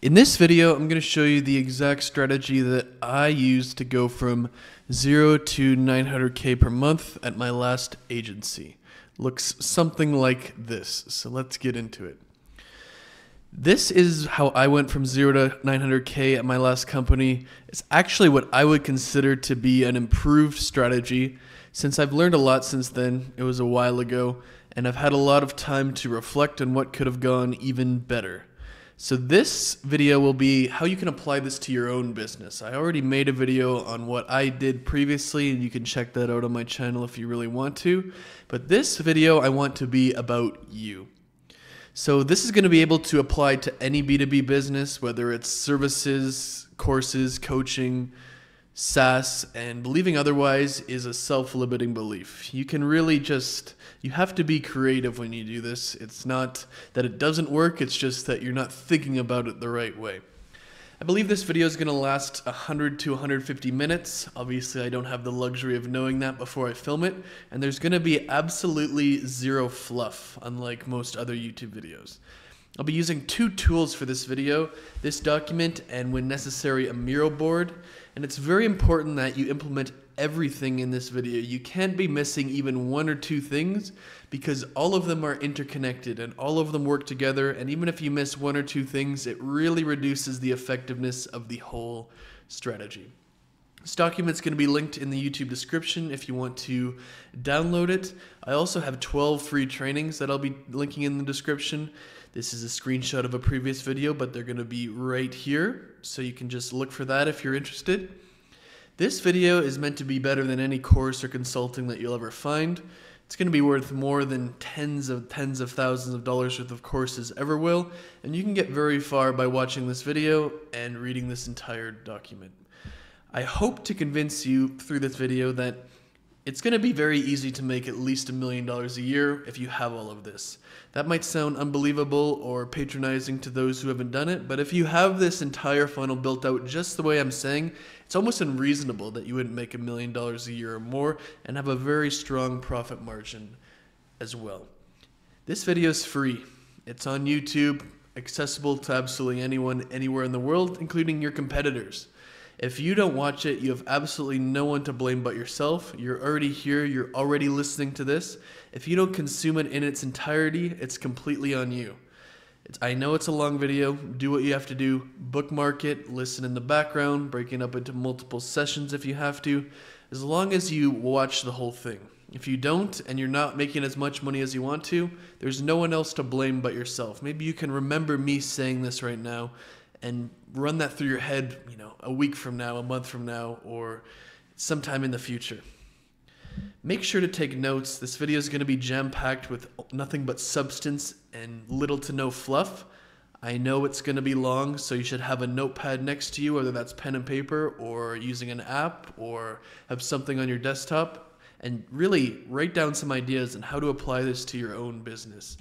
In this video, I'm going to show you the exact strategy that I used to go from 0 to 900k per month at my last agency. Looks something like this, so let's get into it. This is how I went from 0 to 900k at my last company. It's actually what I would consider to be an improved strategy since I've learned a lot since then. It was a while ago, and I've had a lot of time to reflect on what could have gone even better. So this video will be how you can apply this to your own business. I already made a video on what I did previously and you can check that out on my channel if you really want to. But this video I want to be about you. So this is going to be able to apply to any B2B business, whether it's services, courses, coaching, SaaS, and believing otherwise is a self-limiting belief. You can really just you have to be creative when you do this. It's not that it doesn't work, it's just that you're not thinking about it the right way. I believe this video is going to last 100 to 150 minutes. Obviously, I don't have the luxury of knowing that before I film it, and there's going to be absolutely zero fluff, unlike most other YouTube videos. I'll be using two tools for this video, this document and when necessary a Miro board, and it's very important that you implement everything in this video. You can't be missing even one or two things because all of them are interconnected and all of them work together and even if you miss one or two things, it really reduces the effectiveness of the whole strategy. This document's going to be linked in the YouTube description if you want to download it. I also have 12 free trainings that I'll be linking in the description. This is a screenshot of a previous video, but they're going to be right here, so you can just look for that if you're interested. This video is meant to be better than any course or consulting that you'll ever find. It's going to be worth more than tens of tens of thousands of dollars worth of courses ever will, and you can get very far by watching this video and reading this entire document. I hope to convince you through this video that it's going to be very easy to make at least a million dollars a year if you have all of this. That might sound unbelievable or patronizing to those who haven't done it, but if you have this entire funnel built out just the way I'm saying, it's almost unreasonable that you wouldn't make a million dollars a year or more and have a very strong profit margin as well. This video is free. It's on YouTube, accessible to absolutely anyone anywhere in the world, including your competitors. If you don't watch it, you have absolutely no one to blame but yourself. You're already here, you're already listening to this. If you don't consume it in its entirety, it's completely on you. It's, I know it's a long video. Do what you have to do. Bookmark it, listen in the background, breaking up into multiple sessions if you have to, as long as you watch the whole thing. If you don't and you're not making as much money as you want to, there's no one else to blame but yourself. Maybe you can remember me saying this right now and run that through your head, you know, a week from now, a month from now, or sometime in the future. Make sure to take notes. This video is going to be jam packed with nothing but substance and little to no fluff. I know it's going to be long, so you should have a notepad next to you, whether that's pen and paper or using an app or have something on your desktop, and really write down some ideas on how to apply this to your own business.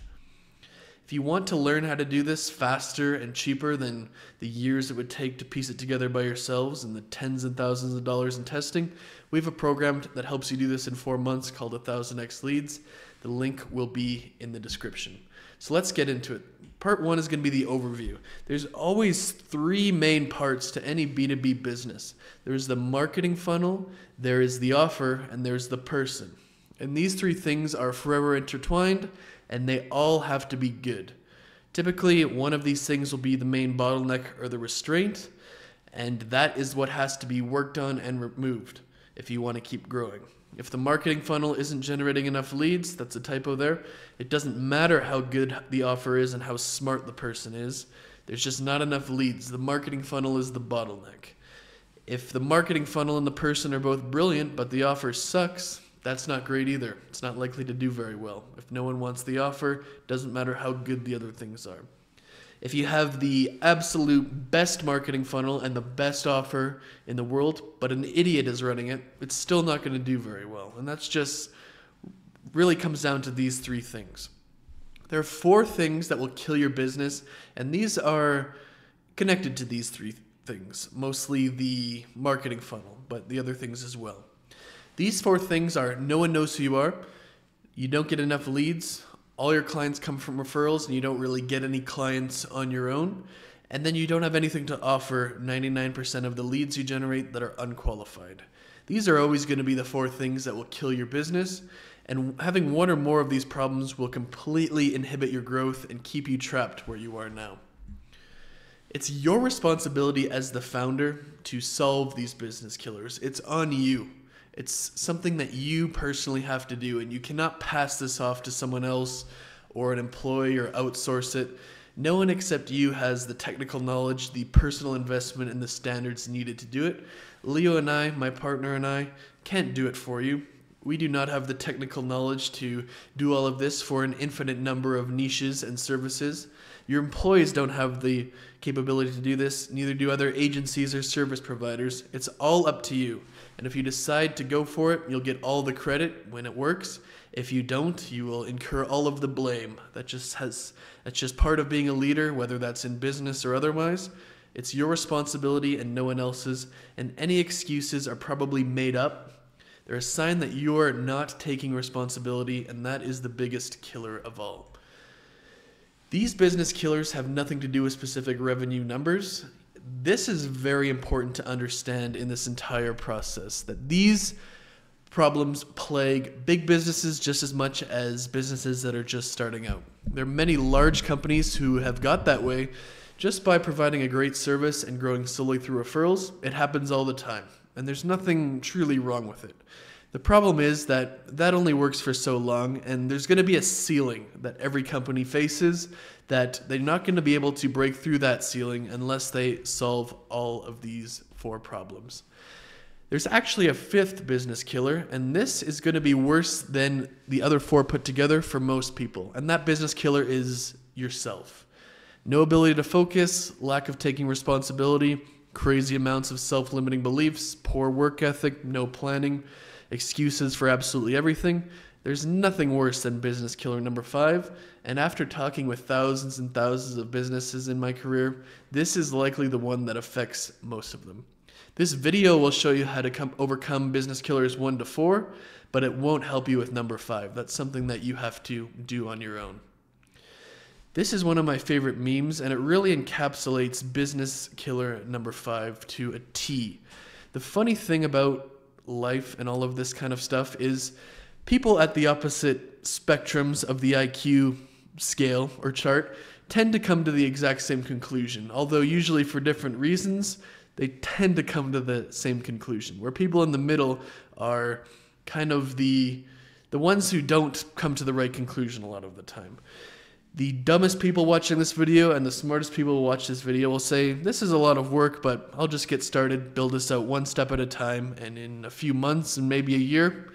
If you want to learn how to do this faster and cheaper than the years it would take to piece it together by yourselves and the tens and thousands of dollars in testing, we have a program that helps you do this in four months called 1000x Leads. The link will be in the description. So let's get into it. Part one is going to be the overview. There's always three main parts to any B2B business there's the marketing funnel, there is the offer, and there's the person. And these three things are forever intertwined and they all have to be good. Typically, one of these things will be the main bottleneck or the restraint, and that is what has to be worked on and removed if you want to keep growing. If the marketing funnel isn't generating enough leads, that's a typo there. It doesn't matter how good the offer is and how smart the person is. There's just not enough leads. The marketing funnel is the bottleneck. If the marketing funnel and the person are both brilliant, but the offer sucks, that's not great either. It's not likely to do very well. If no one wants the offer, doesn't matter how good the other things are. If you have the absolute best marketing funnel and the best offer in the world, but an idiot is running it, it's still not going to do very well. And that's just really comes down to these three things. There are four things that will kill your business, and these are connected to these three things, mostly the marketing funnel, but the other things as well. These four things are no one knows who you are, you don't get enough leads, all your clients come from referrals, and you don't really get any clients on your own, and then you don't have anything to offer 99% of the leads you generate that are unqualified. These are always going to be the four things that will kill your business, and having one or more of these problems will completely inhibit your growth and keep you trapped where you are now. It's your responsibility as the founder to solve these business killers. It's on you. It's something that you personally have to do, and you cannot pass this off to someone else or an employee or outsource it. No one except you has the technical knowledge, the personal investment, and the standards needed to do it. Leo and I, my partner and I, can't do it for you. We do not have the technical knowledge to do all of this for an infinite number of niches and services. Your employees don't have the capability to do this, neither do other agencies or service providers. It's all up to you. And if you decide to go for it, you'll get all the credit when it works. If you don't, you will incur all of the blame. That just has that's just part of being a leader, whether that's in business or otherwise. It's your responsibility and no one else's, and any excuses are probably made up they're a sign that you're not taking responsibility, and that is the biggest killer of all. These business killers have nothing to do with specific revenue numbers. This is very important to understand in this entire process that these problems plague big businesses just as much as businesses that are just starting out. There are many large companies who have got that way just by providing a great service and growing solely through referrals. It happens all the time and there's nothing truly wrong with it. The problem is that that only works for so long, and there's going to be a ceiling that every company faces that they're not going to be able to break through that ceiling unless they solve all of these four problems. There's actually a fifth business killer, and this is going to be worse than the other four put together for most people. And that business killer is yourself. No ability to focus, lack of taking responsibility, crazy amounts of self limiting beliefs, poor work ethic, no planning, excuses for absolutely everything. There's nothing worse than business killer number five. And after talking with thousands and thousands of businesses in my career, this is likely the one that affects most of them. This video will show you how to come, overcome business killers one to four, but it won't help you with number five. That's something that you have to do on your own. This is one of my favorite memes, and it really encapsulates business killer number five to a T. The funny thing about life and all of this kind of stuff is people at the opposite spectrums of the IQ scale or chart tend to come to the exact same conclusion, although usually for different reasons, they tend to come to the same conclusion. Where people in the middle are kind of the the ones who don't come to the right conclusion a lot of the time the dumbest people watching this video and the smartest people who watch this video will say, This is a lot of work, but I'll just get started, build this out one step at a time, and in a few months and maybe a year,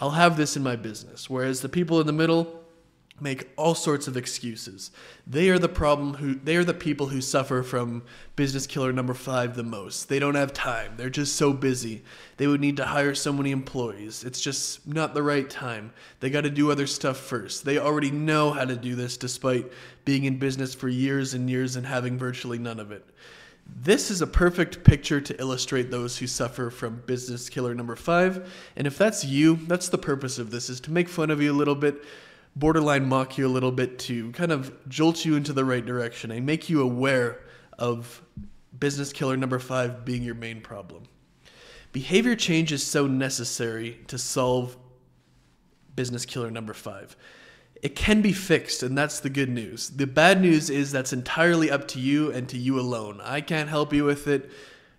I'll have this in my business. Whereas the people in the middle, make all sorts of excuses. They are the problem who they are the people who suffer from business killer number 5 the most. They don't have time. They're just so busy. They would need to hire so many employees. It's just not the right time. They got to do other stuff first. They already know how to do this despite being in business for years and years and having virtually none of it. This is a perfect picture to illustrate those who suffer from business killer number 5. And if that's you, that's the purpose of this is to make fun of you a little bit borderline mock you a little bit to kind of jolt you into the right direction and make you aware of business killer number five being your main problem. Behavior change is so necessary to solve business killer number five. It can be fixed, and that's the good news. The bad news is that's entirely up to you and to you alone. I can't help you with it.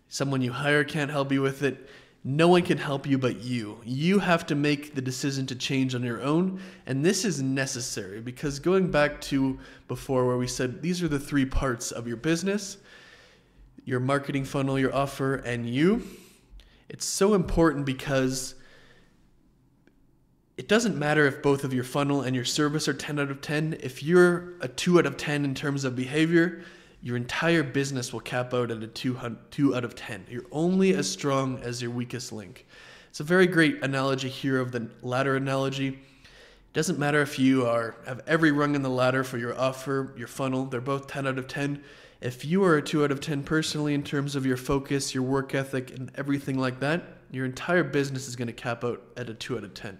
Someone you hire can't help you with it. No one can help you but you. You have to make the decision to change on your own, and this is necessary because going back to before where we said these are the three parts of your business your marketing funnel, your offer, and you. It's so important because it doesn't matter if both of your funnel and your service are 10 out of 10. If you're a 2 out of 10 in terms of behavior, your entire business will cap out at a two, two out of 10. You're only as strong as your weakest link. It's a very great analogy here of the ladder analogy. It doesn't matter if you are have every rung in the ladder for your offer, your funnel, they're both 10 out of 10. If you are a 2 out of 10 personally in terms of your focus, your work ethic, and everything like that, your entire business is going to cap out at a 2 out of 10.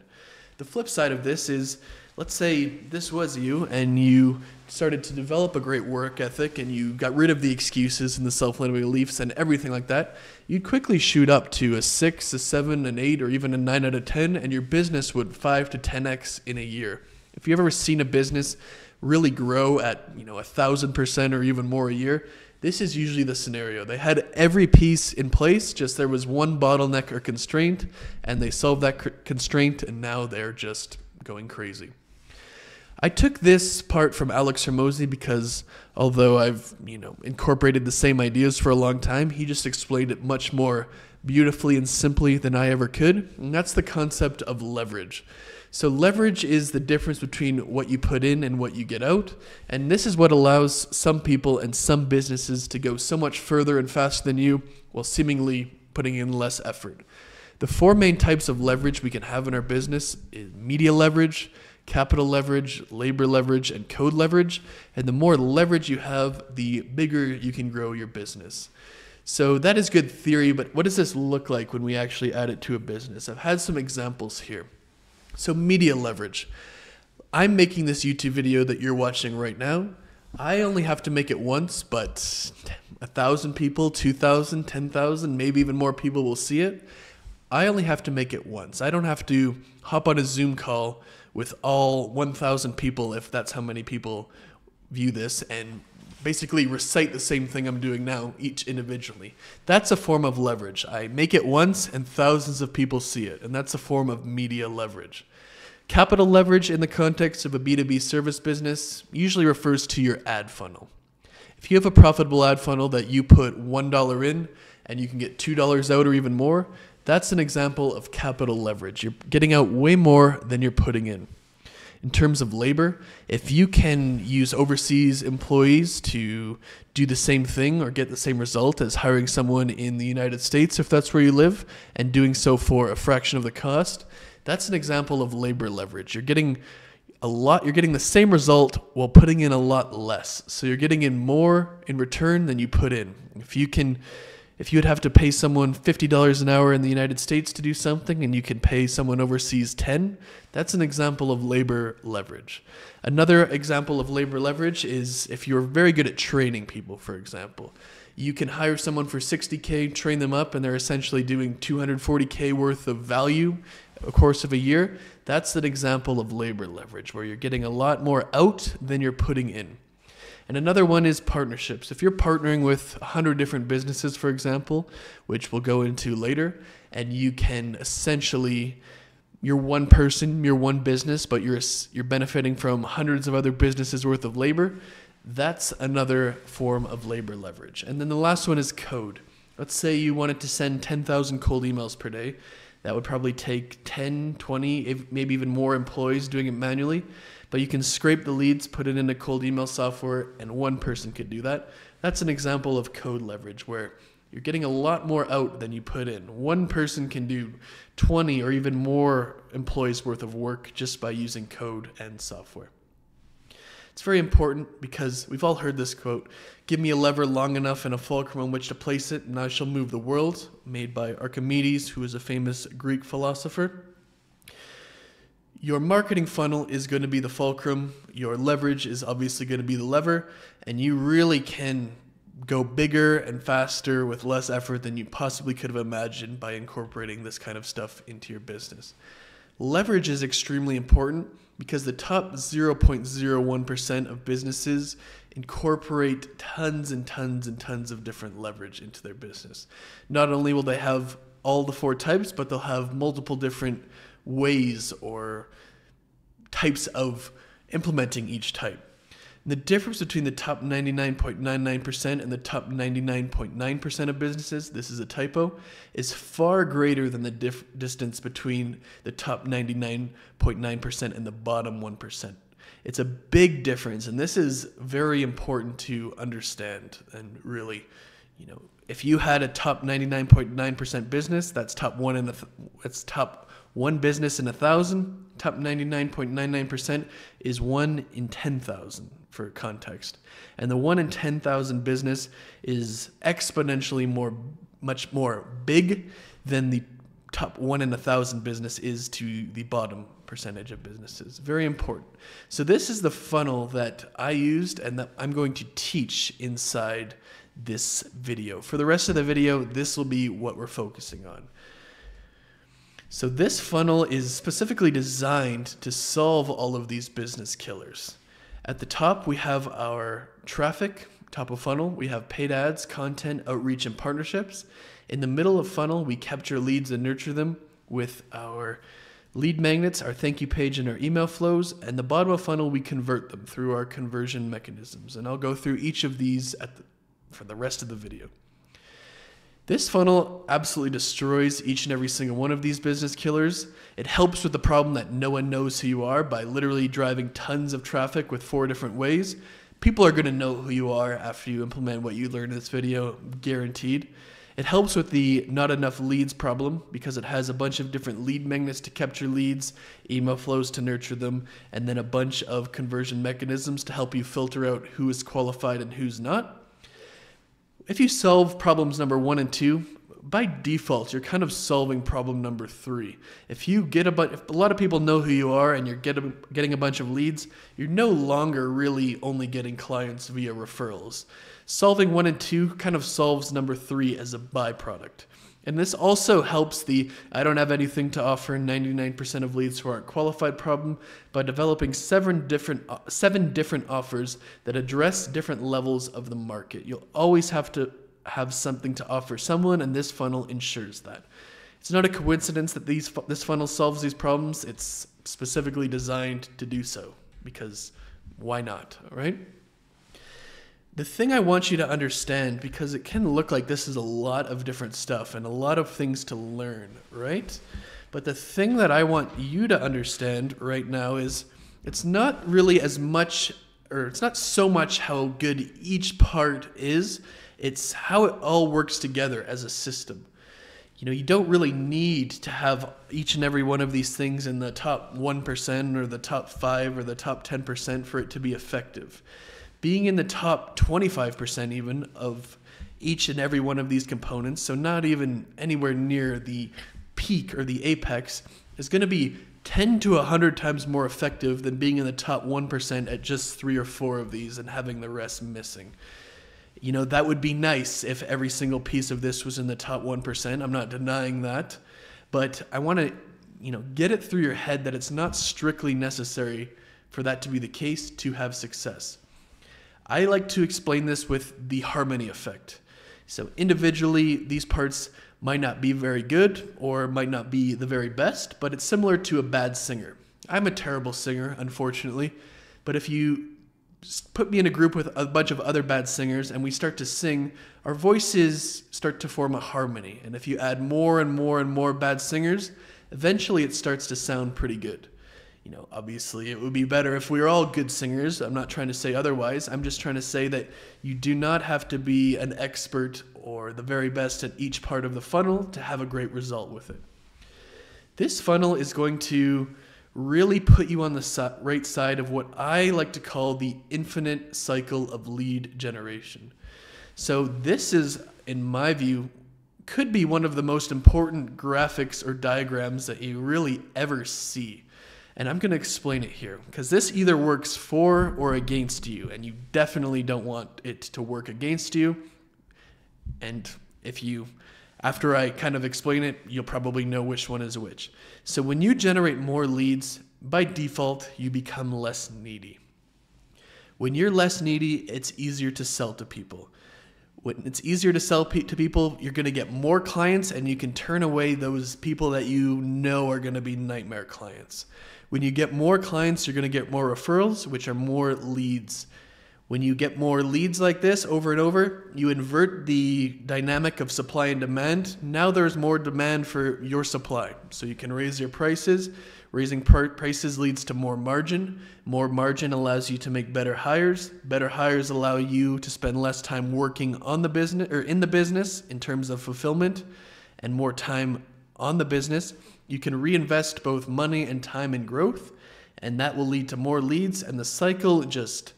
The flip side of this is let's say this was you and you started to develop a great work ethic and you got rid of the excuses and the self-limiting beliefs and everything like that, you'd quickly shoot up to a six, a seven, an eight, or even a nine out of 10, and your business would five to 10x in a year. If you've ever seen a business really grow at, you know, a thousand percent or even more a year, this is usually the scenario. They had every piece in place, just there was one bottleneck or constraint, and they solved that constraint, and now they're just going crazy. I took this part from Alex Hormozi because although I've, you know, incorporated the same ideas for a long time, he just explained it much more beautifully and simply than I ever could. And that's the concept of leverage. So, leverage is the difference between what you put in and what you get out. And this is what allows some people and some businesses to go so much further and faster than you while seemingly putting in less effort. The four main types of leverage we can have in our business is media leverage, capital leverage, labor leverage, and code leverage. And the more leverage you have, the bigger you can grow your business. So that is good theory, but what does this look like when we actually add it to a business? I've had some examples here. So, media leverage. I'm making this YouTube video that you're watching right now. I only have to make it once, but a thousand people, 2,000, 10,000, maybe even more people will see it. I only have to make it once. I don't have to hop on a Zoom call with all 1,000 people, if that's how many people view this, and basically recite the same thing I'm doing now, each individually. That's a form of leverage. I make it once and thousands of people see it, and that's a form of media leverage. Capital leverage in the context of a B2B service business usually refers to your ad funnel. If you have a profitable ad funnel that you put $1 in and you can get $2 out or even more, that's an example of capital leverage. You're getting out way more than you're putting in. In terms of labor, if you can use overseas employees to do the same thing or get the same result as hiring someone in the United States, if that's where you live, and doing so for a fraction of the cost, that's an example of labor leverage. You're getting a lot you're getting the same result while putting in a lot less. So you're getting in more in return than you put in. If you can if you would have to pay someone $50 an hour in the United States to do something and you can pay someone overseas 10, that's an example of labor leverage. Another example of labor leverage is if you're very good at training people, for example. You can hire someone for 60K, train them up, and they're essentially doing 240K worth of value a course of a year. That's an example of labor leverage where you're getting a lot more out than you're putting in. And another one is partnerships. If you're partnering with 100 different businesses, for example, which we'll go into later, and you can essentially you're one person, you're one business, but you're you're benefiting from hundreds of other businesses worth of labor. That's another form of labor leverage. And then the last one is code. Let's say you wanted to send 10,000 cold emails per day. That would probably take 10, 20, maybe even more employees doing it manually. But you can scrape the leads, put it into cold email software, and one person could do that. That's an example of code leverage where you're getting a lot more out than you put in. One person can do 20 or even more employees worth of work just by using code and software. It's very important because we've all heard this quote Give me a lever long enough and a fulcrum on which to place it, and I shall move the world, made by Archimedes, who is a famous Greek philosopher. Your marketing funnel is going to be the fulcrum. Your leverage is obviously going to be the lever, and you really can go bigger and faster with less effort than you possibly could have imagined by incorporating this kind of stuff into your business. Leverage is extremely important because the top 0.01% of businesses incorporate tons and tons and tons of different leverage into their business. Not only will they have all the four types, but they'll have multiple different ways or types of implementing each type. And the difference between the top 99.99% and the top 99.9% of businesses, this is a typo, is far greater than the dif- distance between the top 99.9% and the bottom 1%. It's a big difference, and this is very important to understand and really, you know, if you had a top 99.9% business, that's top one in the, th- that's top one business in a thousand, top 99.99% is one in 10,000 for context. And the one in 10,000 business is exponentially more, much more big than the top one in a thousand business is to the bottom percentage of businesses. Very important. So, this is the funnel that I used and that I'm going to teach inside this video. For the rest of the video, this will be what we're focusing on. So, this funnel is specifically designed to solve all of these business killers. At the top, we have our traffic, top of funnel, we have paid ads, content, outreach, and partnerships. In the middle of funnel, we capture leads and nurture them with our lead magnets, our thank you page, and our email flows. And the bottom of funnel, we convert them through our conversion mechanisms. And I'll go through each of these the, for the rest of the video. This funnel absolutely destroys each and every single one of these business killers. It helps with the problem that no one knows who you are by literally driving tons of traffic with four different ways. People are going to know who you are after you implement what you learned in this video, guaranteed. It helps with the not enough leads problem because it has a bunch of different lead magnets to capture leads, email flows to nurture them, and then a bunch of conversion mechanisms to help you filter out who is qualified and who's not. If you solve problems number one and two, by default, you're kind of solving problem number three. If you get a bunch, if a lot of people know who you are and you're get a, getting a bunch of leads, you're no longer really only getting clients via referrals. Solving one and two kind of solves number three as a byproduct. And this also helps the I don't have anything to offer 99% of leads who aren't qualified problem by developing seven different uh, seven different offers that address different levels of the market. You'll always have to have something to offer someone and this funnel ensures that. It's not a coincidence that these this funnel solves these problems. It's specifically designed to do so because why not, all right? The thing I want you to understand, because it can look like this is a lot of different stuff and a lot of things to learn, right? But the thing that I want you to understand right now is it's not really as much, or it's not so much how good each part is, it's how it all works together as a system. You know, you don't really need to have each and every one of these things in the top 1% or the top 5 or the top 10% for it to be effective being in the top 25% even of each and every one of these components, so not even anywhere near the peak or the apex, is going to be 10 to 100 times more effective than being in the top 1% at just three or four of these and having the rest missing. You know, that would be nice if every single piece of this was in the top 1%. I'm not denying that. But I want to, you know, get it through your head that it's not strictly necessary for that to be the case to have success. I like to explain this with the harmony effect. So, individually, these parts might not be very good or might not be the very best, but it's similar to a bad singer. I'm a terrible singer, unfortunately, but if you put me in a group with a bunch of other bad singers and we start to sing, our voices start to form a harmony. And if you add more and more and more bad singers, eventually it starts to sound pretty good you know, obviously it would be better if we were all good singers. I'm not trying to say otherwise. I'm just trying to say that you do not have to be an expert or the very best at each part of the funnel to have a great result with it. This funnel is going to really put you on the right side of what I like to call the infinite cycle of lead generation. So, this is, in my view, could be one of the most important graphics or diagrams that you really ever see. And I'm going to explain it here because this either works for or against you, and you definitely don't want it to work against you. And if you, after I kind of explain it, you'll probably know which one is which. So when you generate more leads, by default, you become less needy. When you're less needy, it's easier to sell to people. When it's easier to sell to people, you're going to get more clients and you can turn away those people that you know are going to be nightmare clients. When you get more clients, you're going to get more referrals, which are more leads. When you get more leads like this over and over, you invert the dynamic of supply and demand. Now there's more demand for your supply. So you can raise your prices. Raising prices leads to more margin. More margin allows you to make better hires. Better hires allow you to spend less time working on the business or in the business in terms of fulfillment and more time on the business. You can reinvest both money and time in growth, and that will lead to more leads, and the cycle just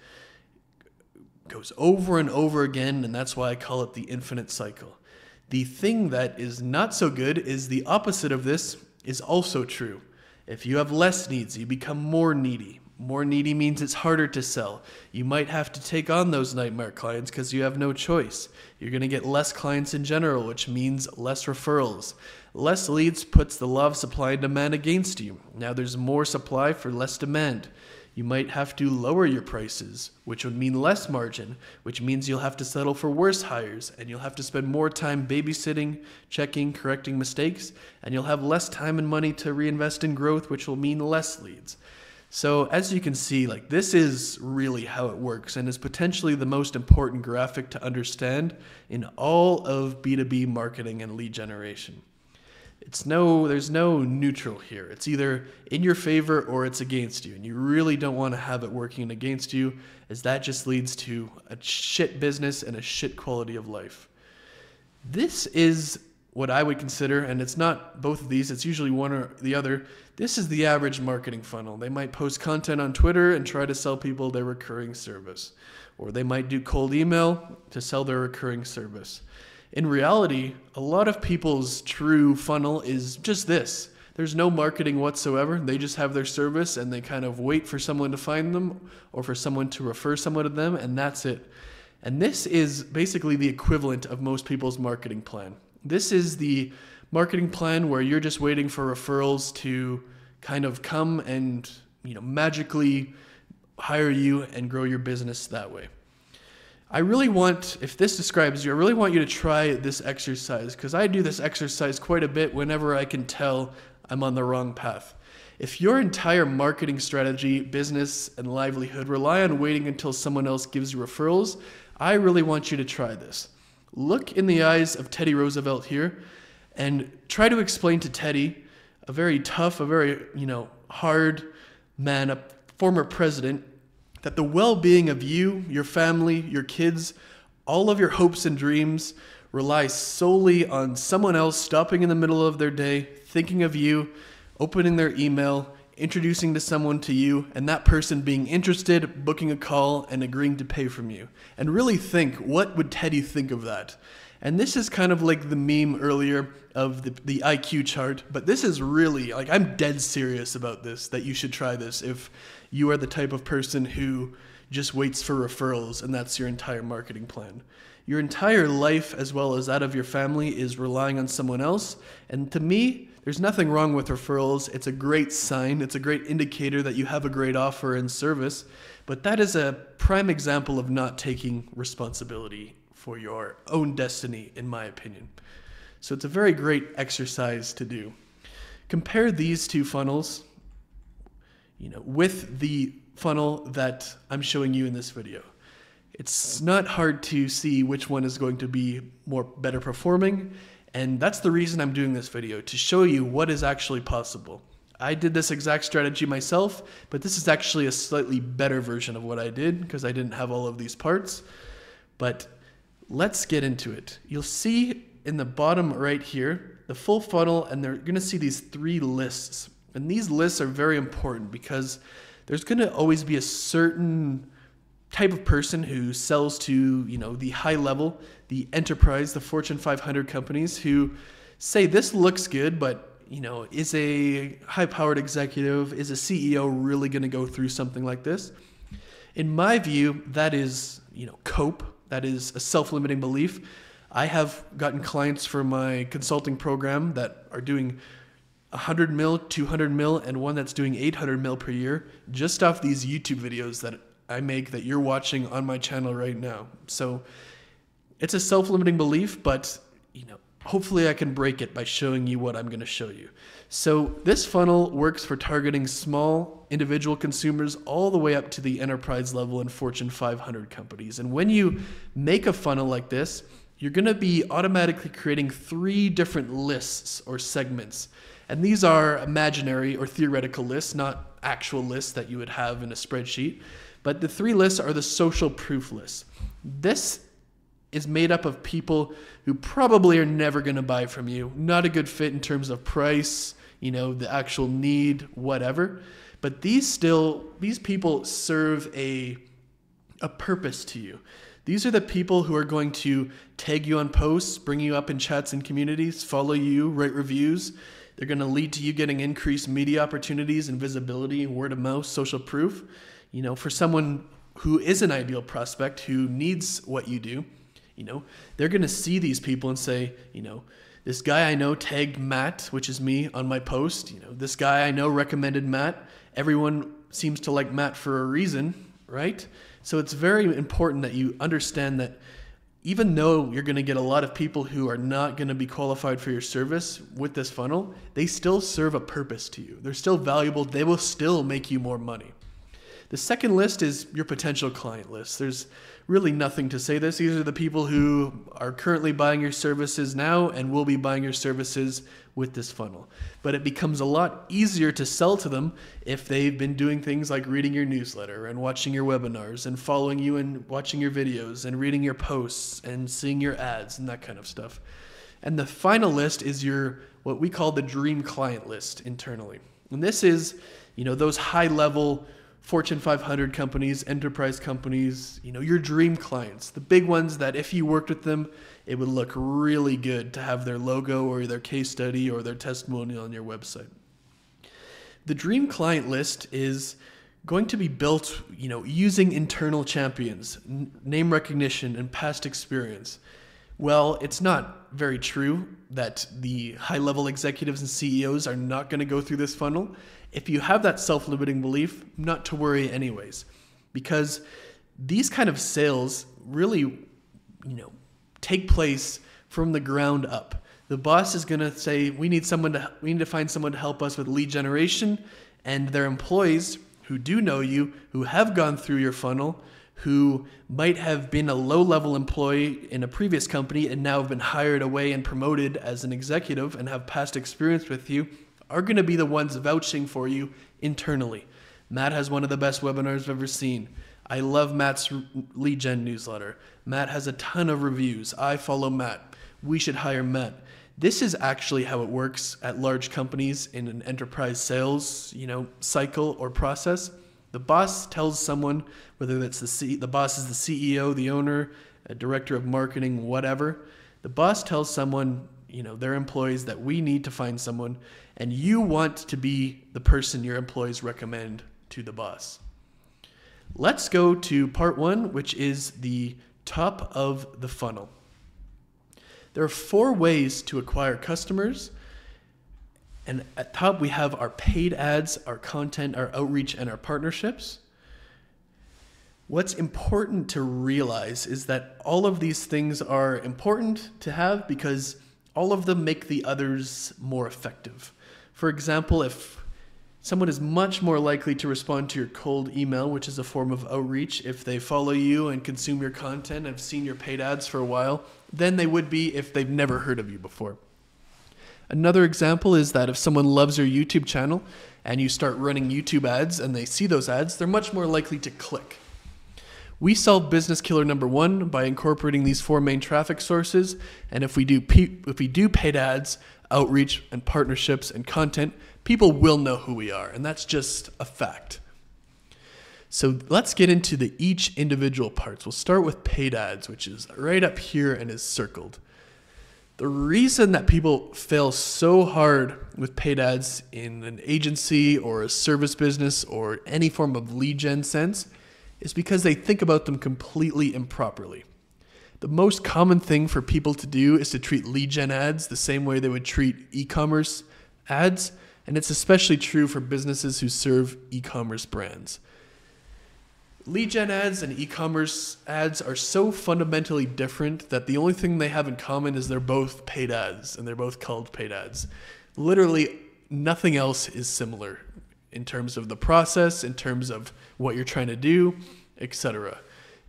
goes over and over again, and that's why I call it the infinite cycle. The thing that is not so good is the opposite of this is also true, If you have less needs, you become more needy. More needy means it's harder to sell. You might have to take on those nightmare clients because you have no choice. You're going to get less clients in general, which means less referrals. Less leads puts the law of supply and demand against you. Now there's more supply for less demand. You might have to lower your prices, which would mean less margin, which means you'll have to settle for worse hires, and you'll have to spend more time babysitting, checking, correcting mistakes, and you'll have less time and money to reinvest in growth, which will mean less leads. So as you can see, like this is really how it works and is potentially the most important graphic to understand in all of B2B marketing and lead generation. It's no there's no neutral here. It's either in your favor or it's against you. And you really don't want to have it working against you as that just leads to a shit business and a shit quality of life. This is what I would consider, and it's not both of these, it's usually one or the other. This is the average marketing funnel. They might post content on Twitter and try to sell people their recurring service, or they might do cold email to sell their recurring service. In reality, a lot of people's true funnel is just this. There's no marketing whatsoever. They just have their service and they kind of wait for someone to find them or for someone to refer someone to them, and that's it. And this is basically the equivalent of most people's marketing plan. This is the marketing plan where you're just waiting for referrals to kind of come and, you know, magically hire you and grow your business that way. I really want, if this describes you, I really want you to try this exercise because I do this exercise quite a bit whenever I can tell I'm on the wrong path. If your entire marketing strategy, business, and livelihood rely on waiting until someone else gives you referrals, I really want you to try this. Look in the eyes of Teddy Roosevelt here and try to explain to Teddy, a very tough, a very, you know, hard man, a former president, that the well being of you, your family, your kids, all of your hopes and dreams rely solely on someone else stopping in the middle of their day, thinking of you, opening their email, introducing to someone to you, and that person being interested, booking a call, and agreeing to pay from you. And really think what would Teddy think of that? And this is kind of like the meme earlier of the, the IQ chart, but this is really like I'm dead serious about this that you should try this if you are the type of person who just waits for referrals and that's your entire marketing plan. Your entire life, as well as that of your family, is relying on someone else. And to me, there's nothing wrong with referrals. It's a great sign, it's a great indicator that you have a great offer and service. But that is a prime example of not taking responsibility for your own destiny, in my opinion. So it's a very great exercise to do. Compare these two funnels, you know, with the funnel that I'm showing you in this video. It's not hard to see which one is going to be more better performing and that's the reason I'm doing this video, to show you what is actually possible. I did this exact strategy myself, but this is actually a slightly better version of what I did because I didn't have all of these parts. But let's get into it. You'll see in the bottom right here, the full funnel, and they're gonna see these three lists. And these lists are very important because there's gonna always be a certain type of person who sells to you know the high level the enterprise the fortune 500 companies who say this looks good but you know is a high powered executive is a ceo really going to go through something like this? In my view that is you know cope. That is a self-limiting belief. I have gotten clients for my consulting program that are doing 100 mil 200 mil and one that's doing 800 mil per year just off these youtube videos that I make that you're watching on my channel right now. So it's a self-limiting belief, but you know, hopefully I can break it by showing you what I'm going to show you. So this funnel works for targeting small individual consumers all the way up to the enterprise level and Fortune 500 companies. And when you make a funnel like this, you're going to be automatically creating three different lists or segments. And these are imaginary or theoretical lists, not actual lists that you would have in a spreadsheet. But the three lists are the social proof lists. This is made up of people who probably are never going to buy from you. Not a good fit in terms of price, you know, the actual need, whatever. But these still these people serve a a purpose to you. These are the people who are going to tag you on posts, bring you up in chats and communities, follow you, write reviews. They're going to lead to you getting increased media opportunities and visibility, word of mouth, social proof. You know, for someone who is an ideal prospect who needs what you do, you know, they're going to see these people and say, you know, this guy I know tagged Matt, which is me, on my post. You know, this guy I know recommended Matt. Everyone seems to like Matt for a reason, right? So it's very important that you understand that even though you're going to get a lot of people who are not going to be qualified for your service with this funnel, they still serve a purpose to you. They're still valuable. They will still make you more money. The second list is your potential client list. There's really nothing to say this. These are the people who are currently buying your services now and will be buying your services with this funnel. But it becomes a lot easier to sell to them if they've been doing things like reading your newsletter and watching your webinars and following you and watching your videos and reading your posts and seeing your ads and that kind of stuff. And the final list is your what we call the dream client list internally. And this is, you know, those high level Fortune 500 companies, enterprise companies, you know, your dream clients, the big ones that if you worked with them, it would look really good to have their logo or their case study or their testimonial on your website. The dream client list is going to be built, you know, using internal champions, name recognition and past experience. Well, it's not very true that the high level executives and CEOs are not going to go through this funnel if you have that self limiting belief, not to worry anyways, because these kind of sales really, you know, take place from the ground up. The boss is going to say, "We need someone to we need to find someone to help us with lead generation," and their employees who do know you, who have gone through your funnel, who might have been a low level employee in a previous company and now have been hired away and promoted as an executive and have past experience with you are going to be the ones vouching for you internally. Matt has one of the best webinars I've ever seen. I love Matt's lead gen newsletter. Matt has a ton of reviews. I follow Matt. We should hire Matt. This is actually how it works at large companies in an enterprise sales, you know, cycle or process. The boss tells someone, whether that's the C- the boss is the CEO, the owner, a director of marketing, whatever. The boss tells someone, you know, their employees that we need to find someone and you want to be the person your employees recommend to the boss. Let's go to part one, which is the top of the funnel. There are four ways to acquire customers. And at top, we have our paid ads, our content, our outreach, and our partnerships. What's important to realize is that all of these things are important to have because all of them make the others more effective. For example, if someone is much more likely to respond to your cold email, which is a form of outreach, if they follow you and consume your content, have seen your paid ads for a while, than they would be if they've never heard of you before. Another example is that if someone loves your YouTube channel and you start running YouTube ads and they see those ads, they're much more likely to click. We solve business killer number one by incorporating these four main traffic sources, and if we do if we do paid ads, outreach and partnerships and content, people will know who we are, and that's just a fact. So let's get into the each individual parts. We'll start with paid ads, which is right up here and is circled. The reason that people fail so hard with paid ads in an agency or a service business or any form of lead gen sense is because they think about them completely improperly. The most common thing for people to do is to treat lead gen ads the same way they would treat e commerce ads, and it's especially true for businesses who serve e commerce brands. Lead gen ads and e commerce ads are so fundamentally different that the only thing they have in common is they're both paid ads and they're both called paid ads. Literally, nothing else is similar in terms of the process, in terms of what you're trying to do, etc.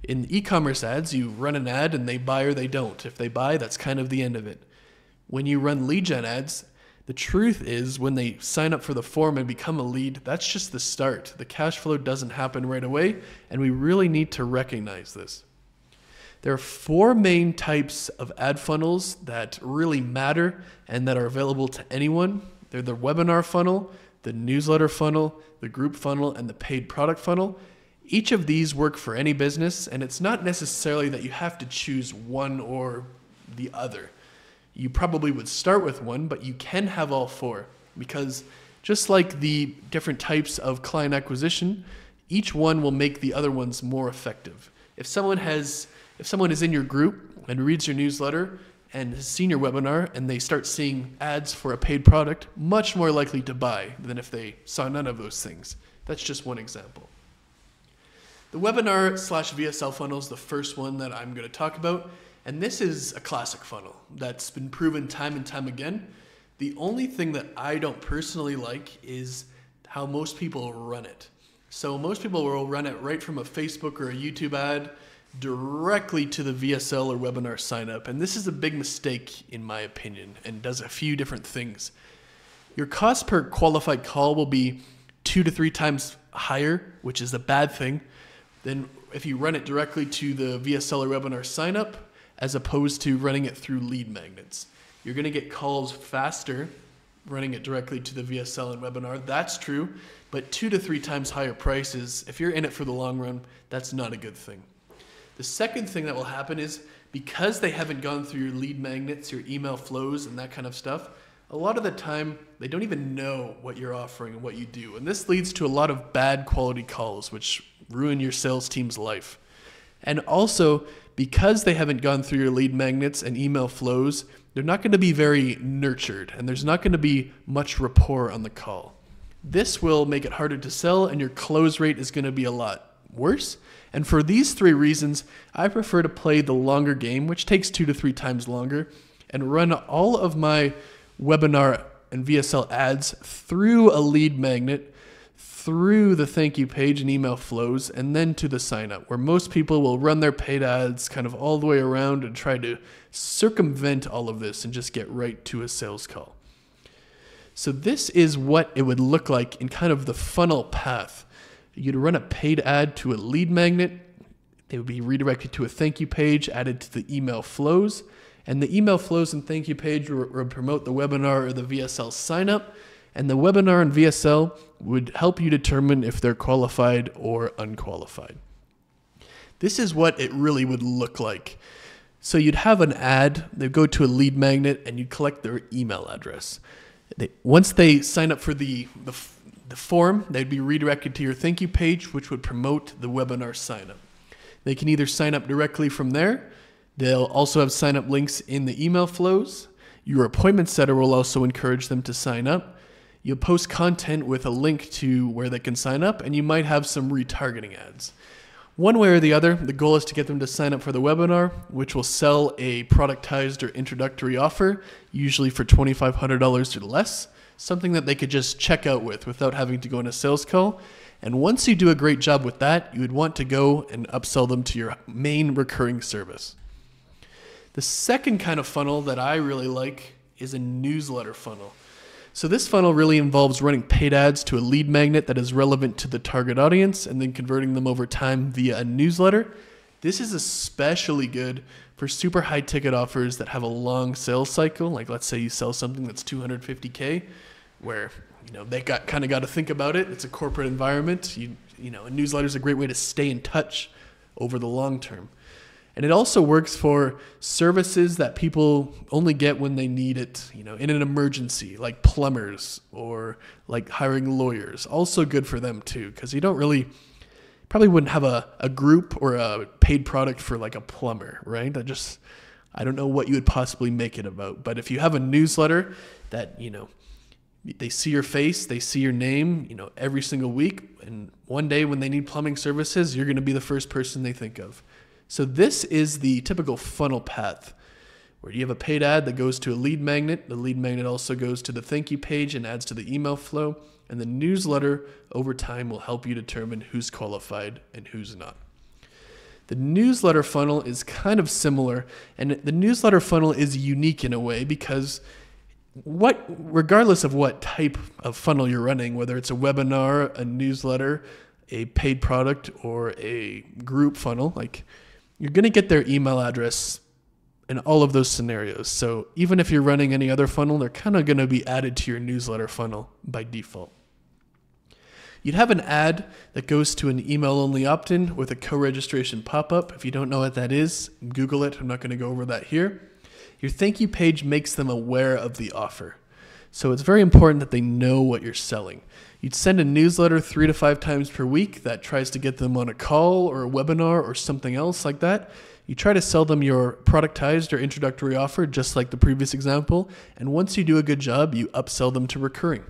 In e-commerce ads, you run an ad and they buy or they don't. If they buy, that's kind of the end of it. When you run lead gen ads, the truth is when they sign up for the form and become a lead, that's just the start. The cash flow doesn't happen right away, and we really need to recognize this. There are four main types of ad funnels that really matter and that are available to anyone. They're the webinar funnel, the newsletter funnel, the group funnel, and the paid product funnel. Each of these work for any business, and it's not necessarily that you have to choose one or the other. You probably would start with one, but you can have all four because just like the different types of client acquisition, each one will make the other ones more effective. If someone has if someone is in your group and reads your newsletter and has seen your webinar and they start seeing ads for a paid product, much more likely to buy than if they saw none of those things. That's just one example. The webinar slash VSL funnel is the first one that I'm going to talk about. And this is a classic funnel that's been proven time and time again. The only thing that I don't personally like is how most people run it. So most people will run it right from a Facebook or a YouTube ad directly to the VSL or webinar sign up. And this is a big mistake in my opinion and does a few different things. Your cost per qualified call will be two to three times higher, which is a bad thing, than if you run it directly to the VSL or webinar sign up as opposed to running it through lead magnets. You're going to get calls faster running it directly to the VSL and webinar. That's true, but two to three times higher prices, if you're in it for the long run, that's not a good thing. The second thing that will happen is because they haven't gone through your lead magnets, your email flows, and that kind of stuff, a lot of the time they don't even know what you're offering and what you do. And this leads to a lot of bad quality calls, which ruin your sales team's life. And also, because they haven't gone through your lead magnets and email flows, they're not going to be very nurtured and there's not going to be much rapport on the call. This will make it harder to sell and your close rate is going to be a lot worse. And for these three reasons, I prefer to play the longer game, which takes two to three times longer, and run all of my webinar and VSL ads through a lead magnet through the thank you page and email flows and then to the sign up, where most people will run their paid ads kind of all the way around and try to circumvent all of this and just get right to a sales call. So, this is what it would look like in kind of the funnel path. You'd run a paid ad to a lead magnet, they would be redirected to a thank you page added to the email flows. And the email flows and thank you page would promote the webinar or the VSL sign up and the webinar and VSL would help you determine if they're qualified or unqualified. This is what it really would look like. So you'd have an ad, they'd go to a lead magnet, and you'd collect their email address. They, once they sign up for the, the, the form, they'd be redirected to your thank you page, which would promote the webinar sign up. They can either sign up directly from there, they'll also have sign up links in the email flows. Your appointment setter will also encourage them to sign up You'll post content with a link to where they can sign up, and you might have some retargeting ads. One way or the other, the goal is to get them to sign up for the webinar, which will sell a productized or introductory offer, usually for $2,500 or less, something that they could just check out with without having to go on a sales call. And once you do a great job with that, you would want to go and upsell them to your main recurring service. The second kind of funnel that I really like is a newsletter funnel. So this funnel really involves running paid ads to a lead magnet that is relevant to the target audience and then converting them over time via a newsletter. This is especially good for super high ticket offers that have a long sales cycle. Like let's say you sell something that's 250k where you know they got kind of got to think about it. It's a corporate environment. You you know, a newsletter is a great way to stay in touch over the long term. And it also works for services that people only get when they need it, you know, in an emergency, like plumbers or like hiring lawyers. Also good for them too, because you don't really probably wouldn't have a, a group or a paid product for like a plumber, right? I just I don't know what you would possibly make it about. But if you have a newsletter that, you know, they see your face, they see your name, you know, every single week, and one day when they need plumbing services, you're going to be the first person they think of. So this is the typical funnel path where you have a paid ad that goes to a lead magnet. The lead magnet also goes to the thank you page and adds to the email flow. And the newsletter over time will help you determine who's qualified and who's not. The newsletter funnel is kind of similar, and the newsletter funnel is unique in a way because what regardless of what type of funnel you're running, whether it's a webinar, a newsletter, a paid product, or a group funnel, like you're going to get their email address in all of those scenarios. So even if you're running any other funnel, they're kind of going to be added to your newsletter funnel by default. You'd have an ad that goes to an email only opt in with a co registration pop up. If you don't know what that is, Google it. I'm not going to go over that here. Your thank you page makes them aware of the offer. So it's very important that they know what you're selling. You'd send a newsletter three to five times per week that tries to get them on a call or a webinar or something else like that. You try to sell them your productized or introductory offer, just like the previous example. And once you do a good job, you upsell them to recurring.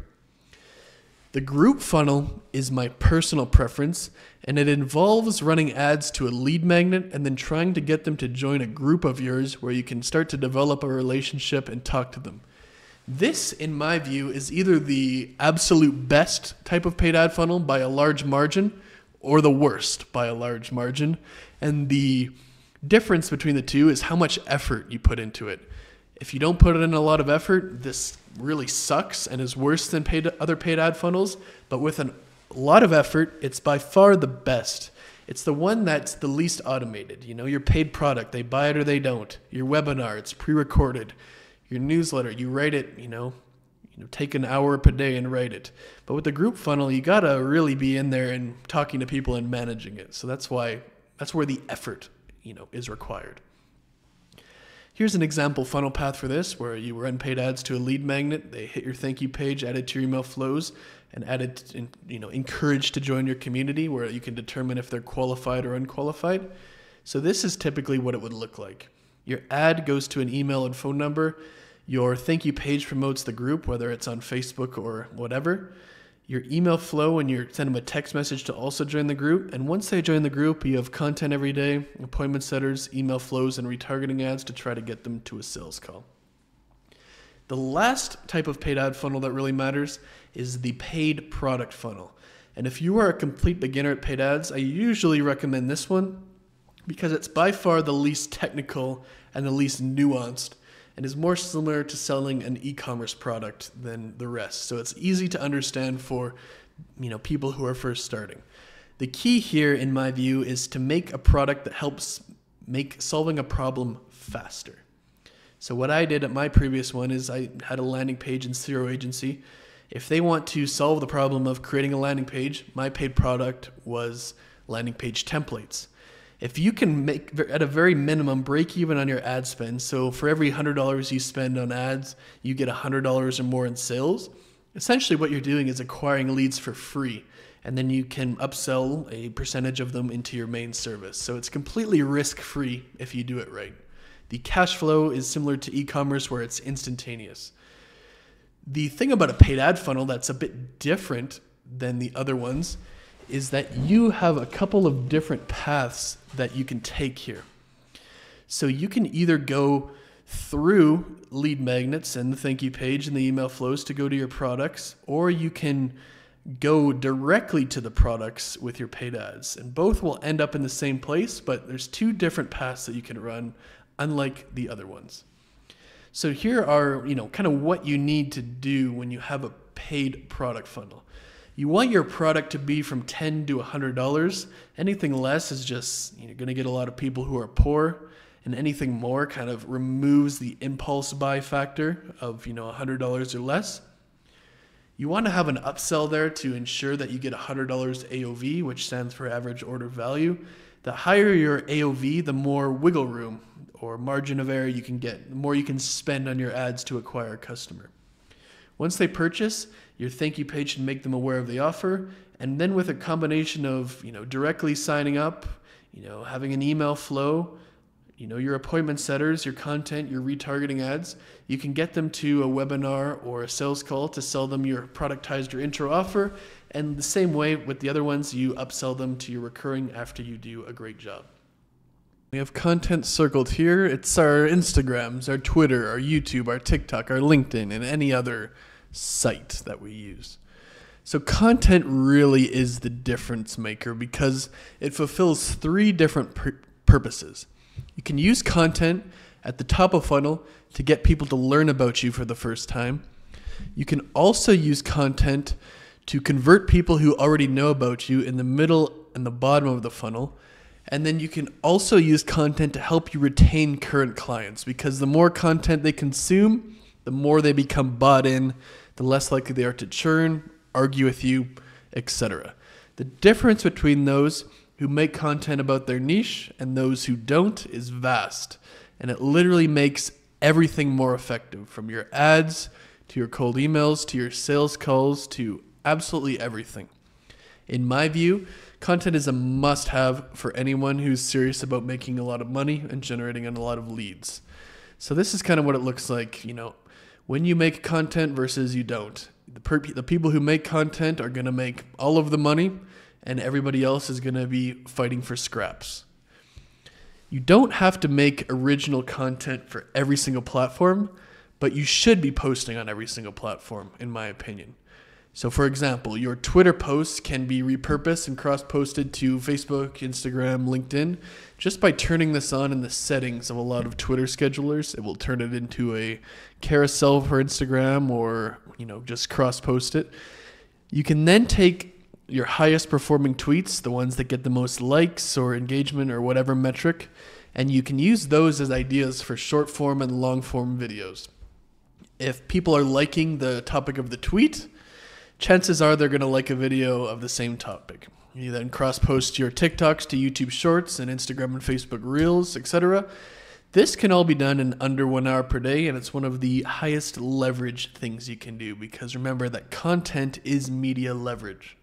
The group funnel is my personal preference, and it involves running ads to a lead magnet and then trying to get them to join a group of yours where you can start to develop a relationship and talk to them. This, in my view, is either the absolute best type of paid ad funnel by a large margin or the worst by a large margin. And the difference between the two is how much effort you put into it. If you don't put in a lot of effort, this really sucks and is worse than paid, other paid ad funnels. But with a lot of effort, it's by far the best. It's the one that's the least automated. You know, your paid product, they buy it or they don't. Your webinar, it's pre recorded your newsletter, you write it, you know, you know, take an hour per day and write it. But with the group funnel, you gotta really be in there and talking to people and managing it. So that's why that's where the effort, you know, is required. Here's an example funnel path for this, where you run paid ads to a lead magnet. They hit your thank you page, added to your email flows, and added, you know, encouraged to join your community, where you can determine if they're qualified or unqualified. So this is typically what it would look like. Your ad goes to an email and phone number. Your thank you page promotes the group, whether it's on Facebook or whatever. Your email flow and you send them a text message to also join the group. And once they join the group, you have content every day, appointment setters, email flows, and retargeting ads to try to get them to a sales call. The last type of paid ad funnel that really matters is the paid product funnel. And if you are a complete beginner at paid ads, I usually recommend this one because it's by far the least technical and the least nuanced and is more similar to selling an e-commerce product than the rest. So it's easy to understand for you know people who are first starting. The key here in my view is to make a product that helps make solving a problem faster. So what I did at my previous one is I had a landing page in Zero Agency. If they want to solve the problem of creating a landing page, my paid product was landing page templates if you can make at a very minimum break even on your ad spend so for every $100 you spend on ads you get $100 or more in sales essentially what you're doing is acquiring leads for free and then you can upsell a percentage of them into your main service. So it's completely risk free if you do it right. The cash flow is similar to e-commerce where it's instantaneous. The thing about a paid ad funnel that's a bit different than the other ones is that you have a couple of different paths that you can take here. So you can either go through lead magnets and the thank you page and the email flows to go to your products, or you can go directly to the products with your paid ads. And both will end up in the same place, but there's two different paths that you can run, unlike the other ones. So here are, you know, kind of what you need to do when you have a paid product funnel. You want your product to be from 10 to $100. Anything less is just you're going to get a lot of people who are poor and anything more kind of removes the impulse buy factor of, you know, $100 or less. You want to have an upsell there to ensure that you get $100 AOV, which stands for average order value. The higher your AOV, the more wiggle room or margin of error you can get, the more you can spend on your ads to acquire a customer. Once they purchase, your thank you page should make them aware of the offer. And then with a combination of, you know, directly signing up, you know, having an email flow, you know, your appointment setters, your content, your retargeting ads, you can get them to a webinar or a sales call to sell them your productized or intro offer. And the same way with the other ones, you upsell them to your recurring after you do a great job. We have content circled here. It's our Instagrams, our Twitter, our YouTube, our TikTok, our LinkedIn, and any other site that we use. So, content really is the difference maker because it fulfills three different pur- purposes. You can use content at the top of funnel to get people to learn about you for the first time. You can also use content to convert people who already know about you in the middle and the bottom of the funnel. And then you can also use content to help you retain current clients because the more content they consume, the more they become bought in, the less likely they are to churn, argue with you, etc. The difference between those who make content about their niche and those who don't is vast, and it literally makes everything more effective from your ads to your cold emails to your sales calls to absolutely everything. In my view, content is a must have for anyone who's serious about making a lot of money and generating a lot of leads. So, this is kind of what it looks like, you know, when you make content versus you don't. The, per- the people who make content are going to make all of the money, and everybody else is going to be fighting for scraps. You don't have to make original content for every single platform, but you should be posting on every single platform, in my opinion. So, for example, your Twitter posts can be repurposed and cross posted to Facebook, Instagram, LinkedIn. Just by turning this on in the settings of a lot of Twitter schedulers, it will turn it into a carousel for Instagram or, you know, just cross post it. You can then take your highest performing tweets, the ones that get the most likes or engagement or whatever metric, and you can use those as ideas for short form and long form videos. If people are liking the topic of the tweet, chances are they're going to like a video of the same topic. You then cross post your TikToks to YouTube Shorts and Instagram and Facebook Reels, etc. This can all be done in under one hour per day, and it's one of the highest leverage things you can do because remember that content is media leverage.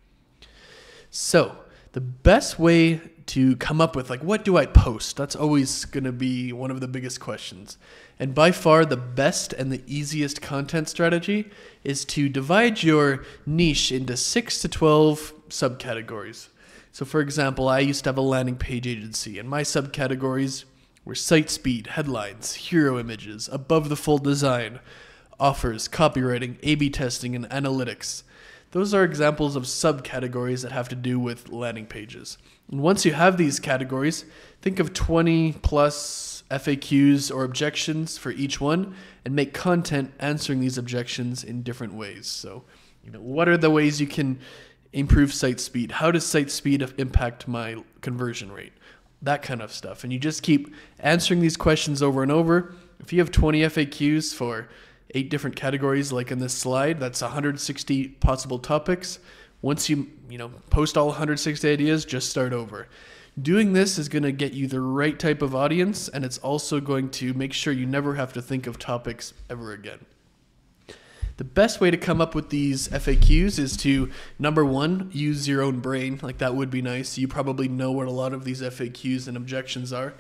So, the best way to come up with like what do I post? That's always going to be one of the biggest questions. And by far the best and the easiest content strategy is to divide your niche into 6 to 12 subcategories. So for example, I used to have a landing page agency and my subcategories were site speed, headlines, hero images, above the fold design, offers, copywriting, A/B testing and analytics. Those are examples of subcategories that have to do with landing pages. And once you have these categories, think of 20 plus FAQs or objections for each one and make content answering these objections in different ways. So, you know, what are the ways you can improve site speed? How does site speed impact my conversion rate? That kind of stuff. And you just keep answering these questions over and over. If you have 20 FAQs for eight different categories like in this slide. That's 160 possible topics. Once you, you know, post all 160 ideas, just start over. Doing this is going to get you the right type of audience and it's also going to make sure you never have to think of topics ever again. The best way to come up with these FAQs is to number one, use your own brain. Like that would be nice. You probably know what a lot of these FAQs and objections are.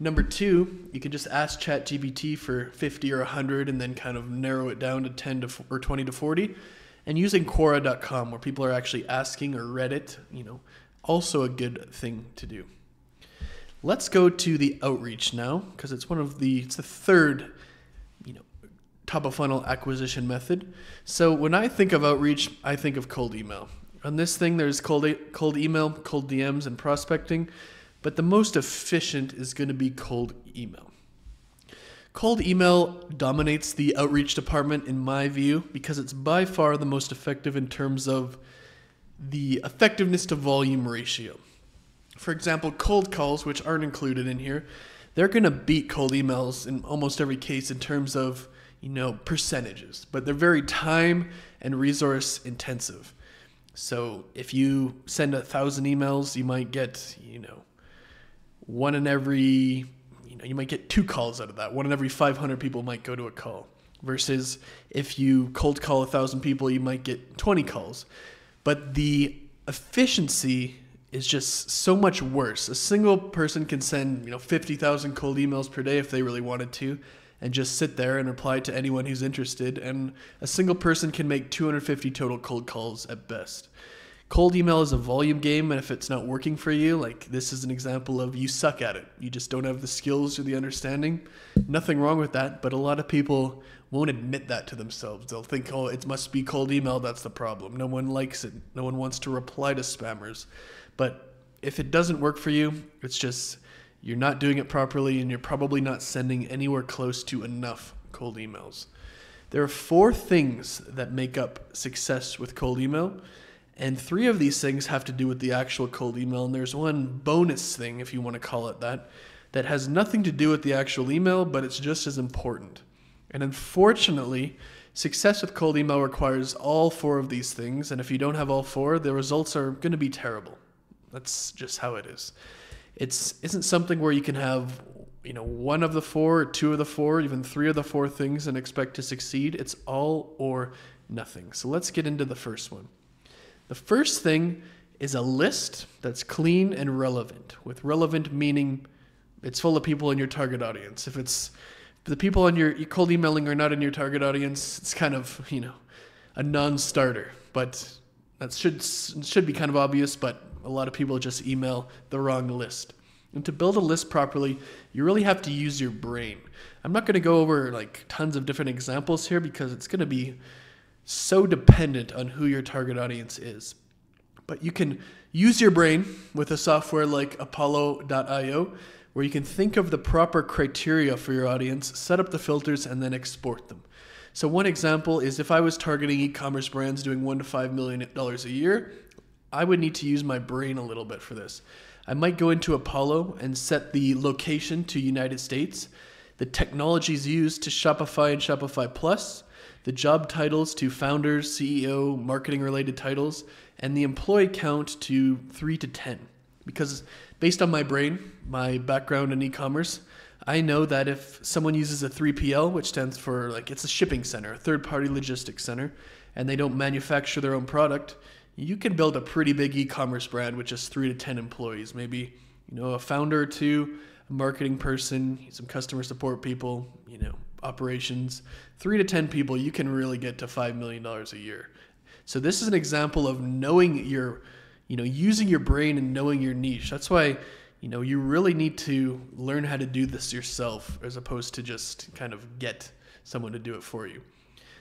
Number two, you can just ask ChatGPT for 50 or 100 and then kind of narrow it down to 10 to or 20 to 40. And using Quora.com, where people are actually asking, or Reddit, you know, also a good thing to do. Let's go to the outreach now, because it's one of the it's the third, you know, top of funnel acquisition method. So when I think of outreach, I think of cold email. On this thing, there's cold cold email, cold DMs, and prospecting. But the most efficient is going to be cold email. Cold email dominates the outreach department in my view because it's by far the most effective in terms of the effectiveness to volume ratio. For example, cold calls, which aren't included in here, they're going to beat cold emails in almost every case in terms of, you know, percentages, but they're very time and resource intensive. So if you send a thousand emails, you might get, you know, one in every, you know, you might get two calls out of that. One in every 500 people might go to a call. Versus if you cold call a thousand people, you might get 20 calls. But the efficiency is just so much worse. A single person can send, you know, 50,000 cold emails per day if they really wanted to and just sit there and reply to anyone who's interested and a single person can make 250 total cold calls at best. Cold email is a volume game, and if it's not working for you, like this is an example of you suck at it. You just don't have the skills or the understanding. Nothing wrong with that, but a lot of people won't admit that to themselves. They'll think, oh, it must be cold email, that's the problem. No one likes it, no one wants to reply to spammers. But if it doesn't work for you, it's just you're not doing it properly and you're probably not sending anywhere close to enough cold emails. There are four things that make up success with cold email. And three of these things have to do with the actual cold email. And there's one bonus thing, if you want to call it that, that has nothing to do with the actual email, but it's just as important. And unfortunately, success with cold email requires all four of these things. And if you don't have all four, the results are going to be terrible. That's just how it is. It's isn't something where you can have you know, one of the four, two of the four, even three of the four things and expect to succeed. It's all or nothing. So let's get into the first one. The first thing is a list that's clean and relevant, with relevant meaning it's full of people in your target audience. If it's the people on your cold emailing are not in your target audience, it's kind of, you know, a non-starter. But that should should be kind of obvious, but a lot of people just email the wrong list. And to build a list properly, you really have to use your brain. I'm not going to go over like tons of different examples here because it's going to be so dependent on who your target audience is. But you can use your brain with a software like apollo.io where you can think of the proper criteria for your audience, set up the filters, and then export them. So, one example is if I was targeting e commerce brands doing one to five million dollars a year, I would need to use my brain a little bit for this. I might go into Apollo and set the location to United States, the technologies used to Shopify and Shopify Plus, the job titles to founders, CEO, marketing related titles, and the employee count to 3 to 10. Because based on my brain, my background in e commerce, I know that if someone uses a 3PL, which stands for like it's a shipping center, a third party logistics center, and they don't manufacture their own product, you can build a pretty big e-commerce brand with just 3 to 10 employees, maybe, you know, a founder or two, a marketing person, some customer support people, you know, operations. 3 to 10 people, you can really get to 5 million dollars a year. So this is an example of knowing your you know, using your brain and knowing your niche. That's why you know, you really need to learn how to do this yourself as opposed to just kind of get someone to do it for you.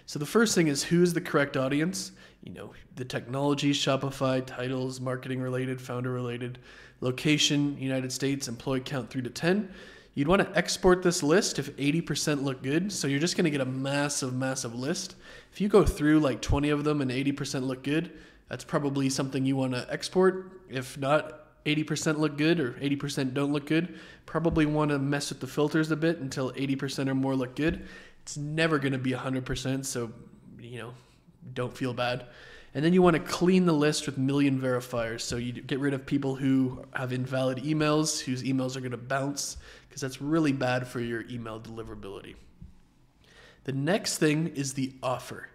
So the first thing is who's the correct audience? You know, the technology, Shopify, titles, marketing related, founder related, location, United States, employee count 3 to 10. You'd want to export this list if 80% look good. So you're just going to get a massive, massive list. If you go through like 20 of them and 80% look good, that's probably something you want to export. If not, 80% look good or 80% don't look good. Probably want to mess with the filters a bit until 80% or more look good. It's never going to be 100%, so you know, don't feel bad. And then you want to clean the list with million verifiers. So you get rid of people who have invalid emails, whose emails are going to bounce, because that's really bad for your email deliverability. The next thing is the offer.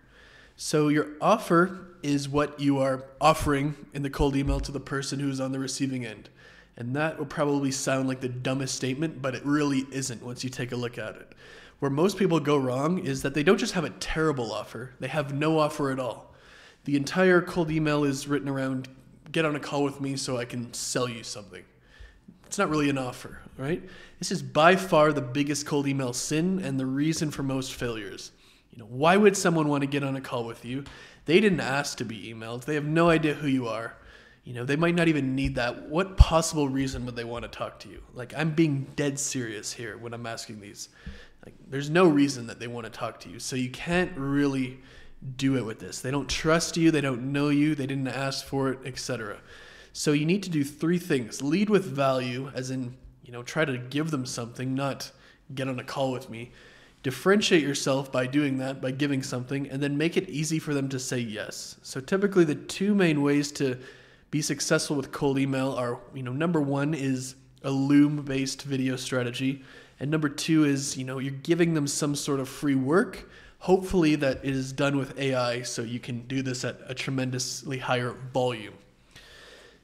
So your offer is what you are offering in the cold email to the person who's on the receiving end. And that will probably sound like the dumbest statement, but it really isn't once you take a look at it. Where most people go wrong is that they don't just have a terrible offer, they have no offer at all. The entire cold email is written around get on a call with me so I can sell you something. It's not really an offer, right? This is by far the biggest cold email sin and the reason for most failures. You know, why would someone want to get on a call with you? They didn't ask to be emailed. They have no idea who you are. You know, they might not even need that. What possible reason would they want to talk to you? Like I'm being dead serious here when I'm asking these. Like there's no reason that they want to talk to you. So you can't really do it with this. They don't trust you, they don't know you, they didn't ask for it, etc. So you need to do three things. Lead with value as in, you know, try to give them something, not get on a call with me differentiate yourself by doing that, by giving something, and then make it easy for them to say yes. So typically the two main ways to be successful with cold email are, you know, number one is a Loom based video strategy. And number two is, you know, you're giving them some sort of free work. Hopefully that is done with AI so you can do this at a tremendously higher volume.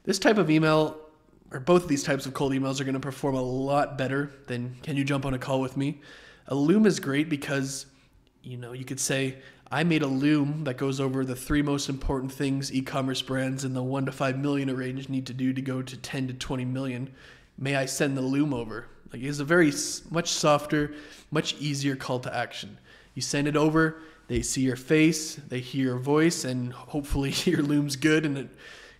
This type of email or both of these types of cold emails are going to perform a lot better than can you jump on a call with me? A loom is great because, you know, you could say, I made a loom that goes over the three most important things e commerce brands in the one to five million range need to do to go to 10 to 20 million. May I send the loom over? Like, it's a very much softer, much easier call to action. You send it over, they see your face, they hear your voice, and hopefully your loom's good and it,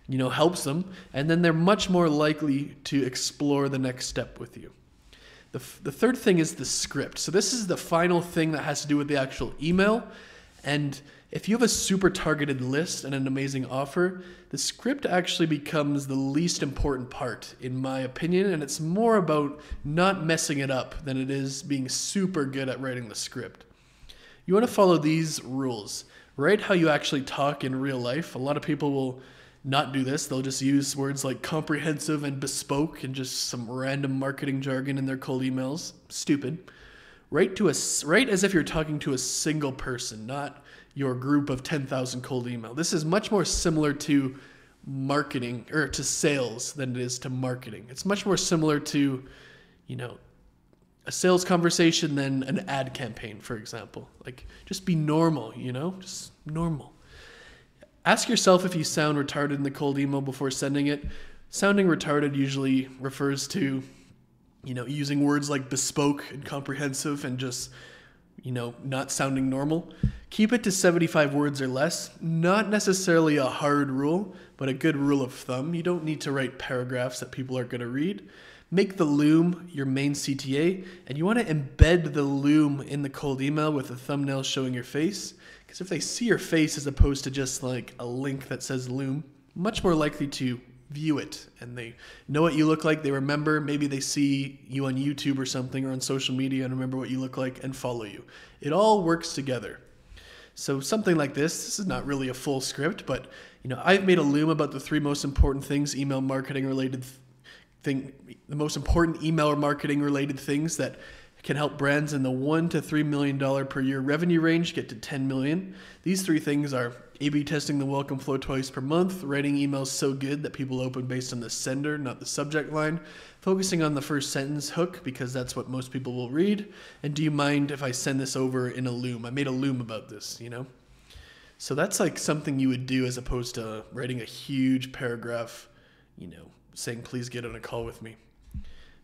you know, helps them. And then they're much more likely to explore the next step with you. The, the third thing is the script. So this is the final thing that has to do with the actual email. And if you have a super targeted list and an amazing offer, the script actually becomes the least important part, in my opinion. And it's more about not messing it up than it is being super good at writing the script. You want to follow these rules. Write how you actually talk in real life. A lot of people will not do this. They'll just use words like comprehensive and bespoke and just some random marketing jargon in their cold emails. Stupid. Write to a write as if you're talking to a single person, not your group of 10,000 cold email. This is much more similar to marketing or to sales than it is to marketing. It's much more similar to, you know, a sales conversation than an ad campaign, for example. Like just be normal, you know? Just normal. Ask yourself if you sound retarded in the cold email before sending it. Sounding retarded usually refers to, you know, using words like bespoke and comprehensive and just, you know, not sounding normal. Keep it to 75 words or less. Not necessarily a hard rule, but a good rule of thumb. You don't need to write paragraphs that people are going to read. Make the loom your main CTA, and you want to embed the loom in the cold email with a thumbnail showing your face. Because if they see your face as opposed to just like a link that says Loom, much more likely to view it and they know what you look like. They remember, maybe they see you on YouTube or something or on social media and remember what you look like and follow you. It all works together. So something like this, this is not really a full script, but you know, I've made a loom about the three most important things email marketing related thing, the most important email or marketing related things that can help brands in the one to three million dollar per year revenue range get to 10 million. These three things are A/B testing the welcome flow twice per month, writing emails so good that people open based on the sender, not the subject line, focusing on the first sentence hook because that's what most people will read. And do you mind if I send this over in a loom? I made a loom about this, you know. So that's like something you would do as opposed to writing a huge paragraph, you know, saying please get on a call with me.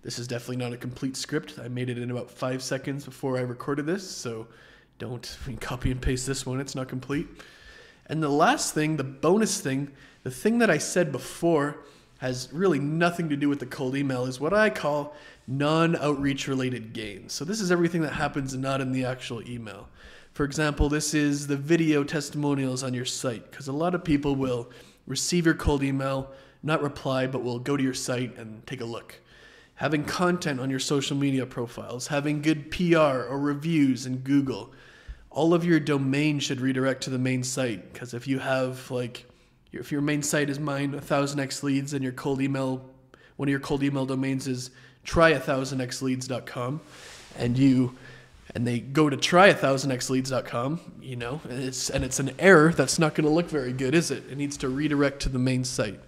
This is definitely not a complete script. I made it in about five seconds before I recorded this, so don't copy and paste this one. It's not complete. And the last thing, the bonus thing, the thing that I said before has really nothing to do with the cold email is what I call non outreach related gains. So this is everything that happens not in the actual email. For example, this is the video testimonials on your site because a lot of people will receive your cold email, not reply, but will go to your site and take a look having content on your social media profiles, having good PR or reviews in Google. All of your domain should redirect to the main site because if you have like if your main site is mine, 1000x leads and your cold email one of your cold email domains is try 1000xleads.com and you and they go to try 1000xleads.com, you know, and it's and it's an error that's not going to look very good, is it? It needs to redirect to the main site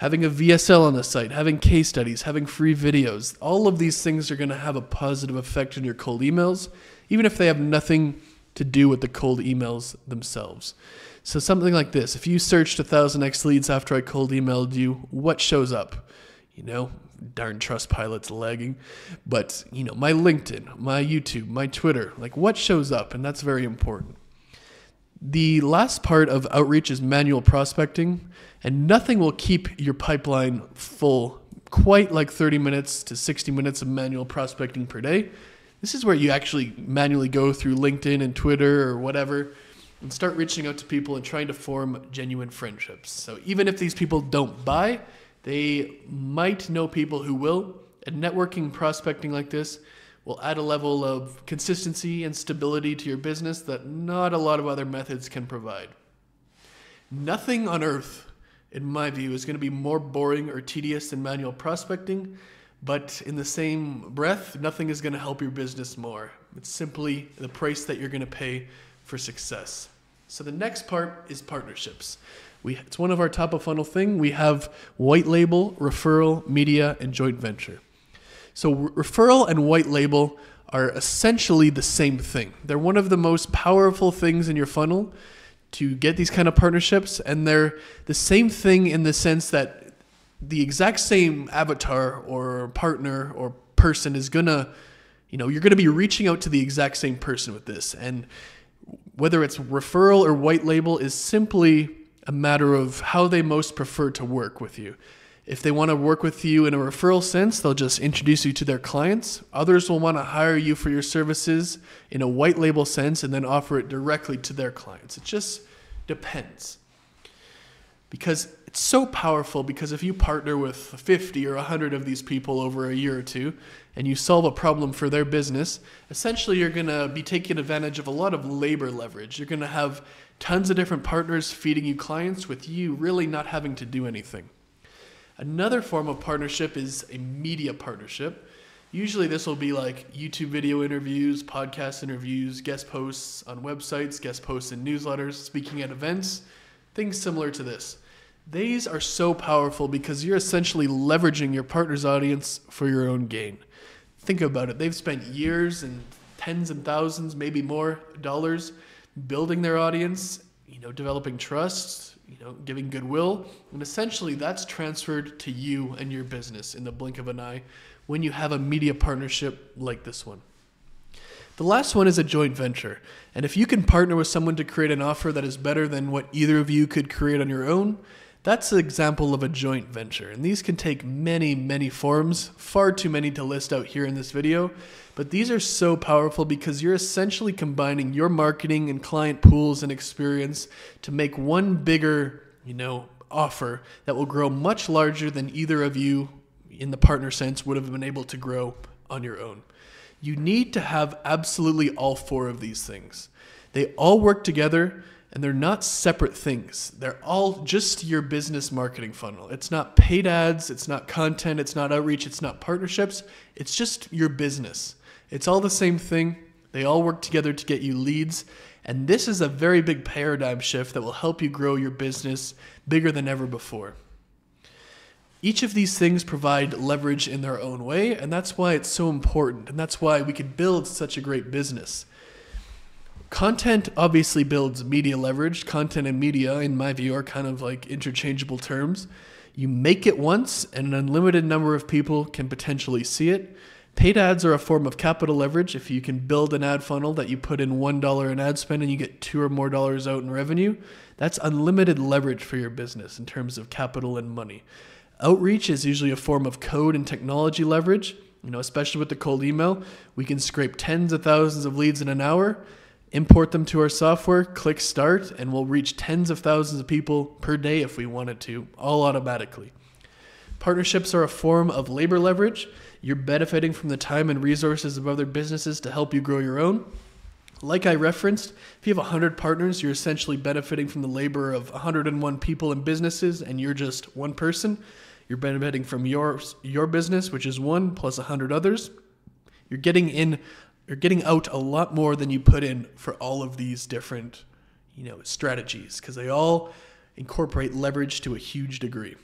having a VSL on the site, having case studies, having free videos, all of these things are going to have a positive effect on your cold emails, even if they have nothing to do with the cold emails themselves. So something like this, if you searched 1000x leads after I cold emailed you, what shows up? You know, darn Trustpilot's lagging, but you know, my LinkedIn, my YouTube, my Twitter, like what shows up, and that's very important. The last part of outreach is manual prospecting, and nothing will keep your pipeline full quite like 30 minutes to 60 minutes of manual prospecting per day. This is where you actually manually go through LinkedIn and Twitter or whatever and start reaching out to people and trying to form genuine friendships. So even if these people don't buy, they might know people who will. And networking prospecting like this will add a level of consistency and stability to your business that not a lot of other methods can provide. Nothing on earth, in my view, is going to be more boring or tedious than manual prospecting, but in the same breath, nothing is going to help your business more. It's simply the price that you're going to pay for success. So the next part is partnerships. We, it's one of our top of funnel thing. We have white label, referral, media, and joint venture. So, referral and white label are essentially the same thing. They're one of the most powerful things in your funnel to get these kind of partnerships, and they're the same thing in the sense that the exact same avatar or partner or person is gonna, you know, you're gonna be reaching out to the exact same person with this. And whether it's referral or white label is simply a matter of how they most prefer to work with you. If they want to work with you in a referral sense, they'll just introduce you to their clients. Others will want to hire you for your services in a white label sense and then offer it directly to their clients. It just depends. because it's so powerful because if you partner with 50 or 100 of these people over a year or two and you solve a problem for their business, essentially you're going to be taking advantage of a lot of labor leverage. You're going to have tons of different partners feeding you clients with you really not having to do anything. Another form of partnership is a media partnership. Usually, this will be like YouTube video interviews, podcast interviews, guest posts on websites, guest posts in newsletters, speaking at events, things similar to this. These are so powerful because you're essentially leveraging your partner's audience for your own gain. Think about it. They've spent years and tens and thousands, maybe more dollars building their audience, you know, developing trust, you know, giving goodwill, and essentially that's transferred to you and your business in the blink of an eye when you have a media partnership like this one. The last one is a joint venture. And if you can partner with someone to create an offer that is better than what either of you could create on your own, that's an example of a joint venture, and these can take many, many forms, far too many to list out here in this video, but these are so powerful because you're essentially combining your marketing and client pools and experience to make one bigger, you know, offer that will grow much larger than either of you in the partner sense would have been able to grow on your own. You need to have absolutely all four of these things. They all work together and they're not separate things. They're all just your business marketing funnel. It's not paid ads, it's not content, it's not outreach, it's not partnerships. It's just your business. It's all the same thing. They all work together to get you leads. And this is a very big paradigm shift that will help you grow your business bigger than ever before. Each of these things provide leverage in their own way, and that's why it's so important, and that's why we can build such a great business. Content obviously builds media leverage. Content and media, in my view, are kind of like interchangeable terms. You make it once, and an unlimited number of people can potentially see it. Paid ads are a form of capital leverage. If you can build an ad funnel that you put in $1 in ad spend and you get two or more dollars out in revenue, that's unlimited leverage for your business in terms of capital and money. Outreach is usually a form of code and technology leverage. You know, especially with the cold email, we can scrape tens of thousands of leads in an hour import them to our software, click start, and we'll reach tens of thousands of people per day if we wanted to, all automatically. Partnerships are a form of labor leverage. You're benefiting from the time and resources of other businesses to help you grow your own. Like I referenced, if you have 100 partners, you're essentially benefiting from the labor of 101 people and businesses, and you're just one person. You're benefiting from your, your business, which is one plus 100 others. You're getting in you're getting out a lot more than you put in for all of these different, you know, strategies because they all incorporate leverage to a huge degree.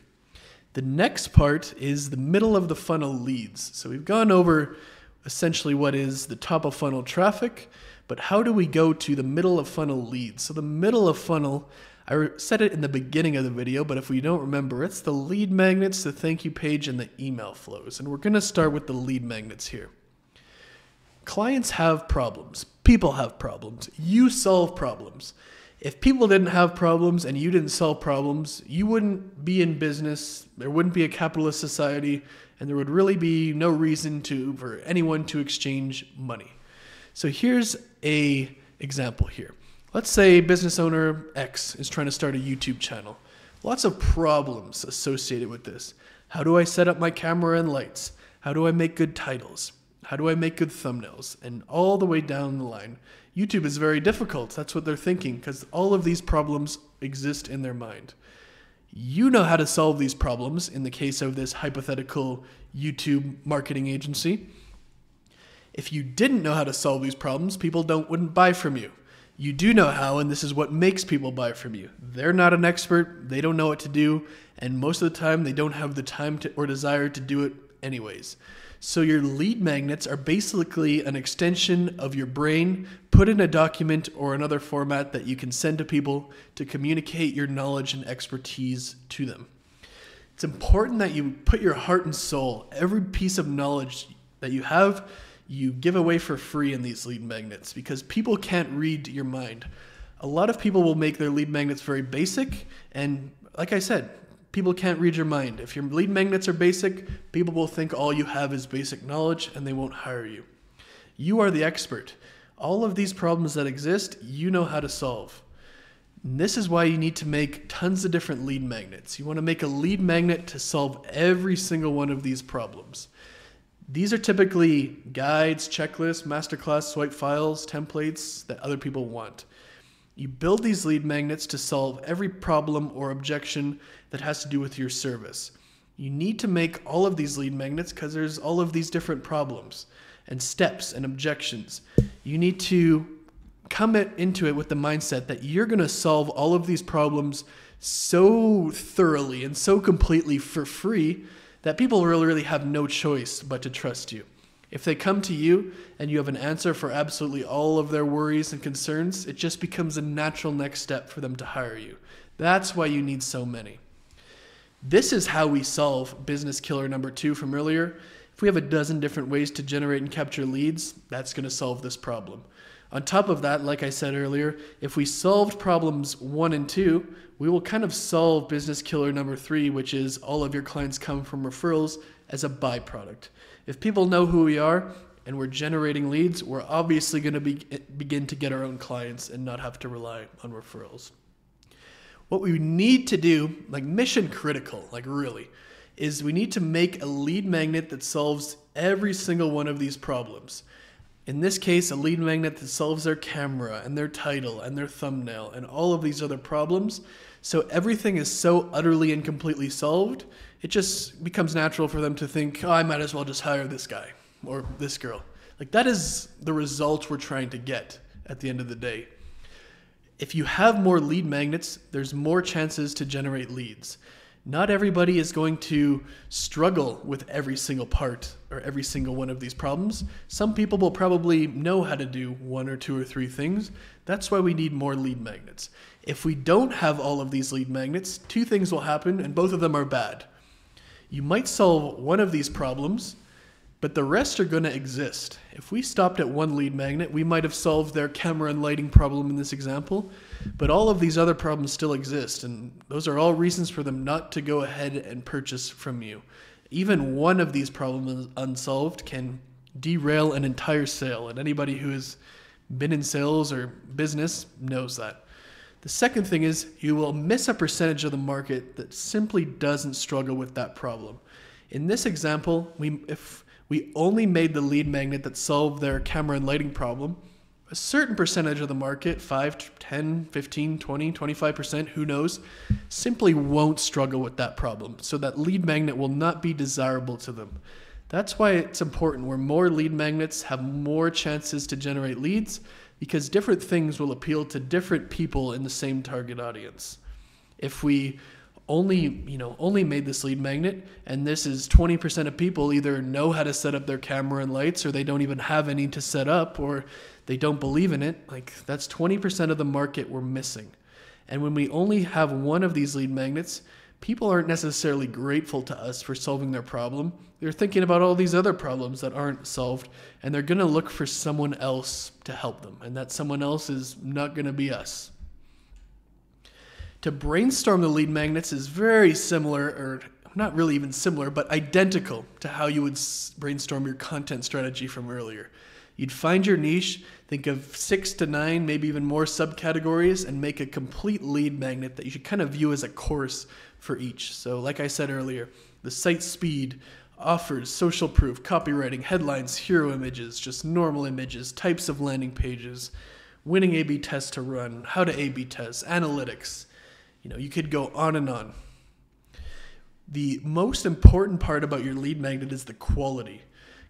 The next part is the middle of the funnel leads. So we've gone over essentially what is the top of funnel traffic, but how do we go to the middle of funnel leads? So the middle of funnel, I said it in the beginning of the video, but if we don't remember, it's the lead magnets, the thank you page, and the email flows. And we're going to start with the lead magnets here. Clients have problems. People have problems. You solve problems. If people didn't have problems and you didn't solve problems, you wouldn't be in business. There wouldn't be a capitalist society, and there would really be no reason to for anyone to exchange money. So here's a example here. Let's say business owner X is trying to start a YouTube channel. Lots of problems associated with this. How do I set up my camera and lights? How do I make good titles? How do I make good thumbnails? And all the way down the line. YouTube is very difficult. That's what they're thinking because all of these problems exist in their mind. You know how to solve these problems in the case of this hypothetical YouTube marketing agency. If you didn't know how to solve these problems, people don't wouldn't buy from you. You do know how, and this is what makes people buy from you. They're not an expert, they don't know what to do, and most of the time they don't have the time to, or desire to do it anyways. So your lead magnets are basically an extension of your brain put in a document or another format that you can send to people to communicate your knowledge and expertise to them. It's important that you put your heart and soul, every piece of knowledge that you have, you give away for free in these lead magnets because people can't read your mind. A lot of people will make their lead magnets very basic, and like I said, people can't read your mind. If your lead magnets are basic, people will think all you have is basic knowledge and they won't hire you. You are the expert. All of these problems that exist, you know how to solve. And this is why you need to make tons of different lead magnets. You want to make a lead magnet to solve every single one of these problems. These are typically guides, checklists, masterclass swipe files, templates that other people want. You build these lead magnets to solve every problem or objection that has to do with your service. You need to make all of these lead magnets because there's all of these different problems and steps and objections. You need to come into it with the mindset that you're going to solve all of these problems so thoroughly and so completely for free that people really, really have no choice but to trust you. If they come to you and you have an answer for absolutely all of their worries and concerns, it just becomes a natural next step for them to hire you. That's why you need so many. This is how we solve business killer number two from earlier. If we have a dozen different ways to generate and capture leads, that's going to solve this problem. On top of that, like I said earlier, if we solved problems one and two, we will kind of solve business killer number three, which is all of your clients come from referrals as a byproduct. If people know who we are and we're generating leads, we're obviously going to be, eh, begin to get our own clients and not have to rely on referrals. What we need to do, like mission critical, like really, is we need to make a lead magnet that solves every single one of these problems. In this case, a lead magnet that solves their camera and their title and their thumbnail and all of these other problems. So everything is so utterly and completely solved, it just becomes natural for them to think, oh, I might as well just hire this guy or this girl. Like that is the result we're trying to get at the end of the day. If you have more lead magnets, there's more chances to generate leads not everybody is going to struggle with every single part or every single one of these problems. Some people will probably know how to do one or two or three things. That's why we need more lead magnets. If we don't have all of these lead magnets, two things will happen, and both of them are bad. You might solve one of these problems, but the rest are going to exist. If we stopped at one lead magnet, we might have solved their camera and lighting problem in this example, but all of these other problems still exist, and those are all reasons for them not to go ahead and purchase from you. Even one of these problems unsolved can derail an entire sale, and anybody who has been in sales or business knows that. The second thing is you will miss a percentage of the market that simply doesn't struggle with that problem. In this example, we if we only made the lead magnet that solved their camera and lighting problem. A certain percentage of the market, 5, 10, 15, 20, 25%, who knows, simply won't struggle with that problem. So that lead magnet will not be desirable to them. That's why it's important where more lead magnets have more chances to generate leads because different things will appeal to different people in the same target audience. If we only you know only made this lead magnet and this is 20% of people either know how to set up their camera and lights or they don't even have any to set up or they don't believe in it. Like that's 20% of the market we're missing. And when we only have one of these lead magnets people aren't necessarily grateful to us for solving their problem. They're thinking about all these other problems that aren't solved and they're going to look for someone else to help them and that someone else is not going to be us to brainstorm the lead magnets is very similar, or not really even similar, but identical to how you would brainstorm your content strategy from earlier. You'd find your niche, think of six to nine, maybe even more subcategories, and make a complete lead magnet that you should kind of view as a course for each. So, like I said earlier, the site speed, offers, social proof, copywriting, headlines, hero images, just normal images, types of landing pages, winning A B tests to run, how to A B test, analytics, you know, you could go on and on. The most important part about your lead magnet is the quality.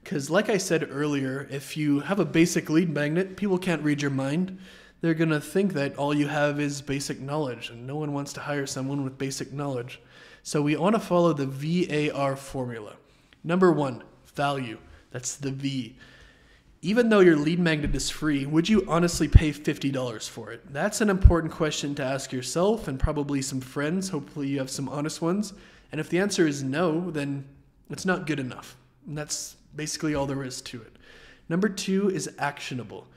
Because, like I said earlier, if you have a basic lead magnet, people can't read your mind. They're going to think that all you have is basic knowledge, and no one wants to hire someone with basic knowledge. So, we want to follow the VAR formula. Number one, value. That's the V even though your lead magnet is free, would you honestly pay $50 for it? That's an important question to ask yourself and probably some friends. Hopefully, you have some honest ones. And if the answer is no, then it's not good enough. And that's basically all there is to it. Number two is actionable.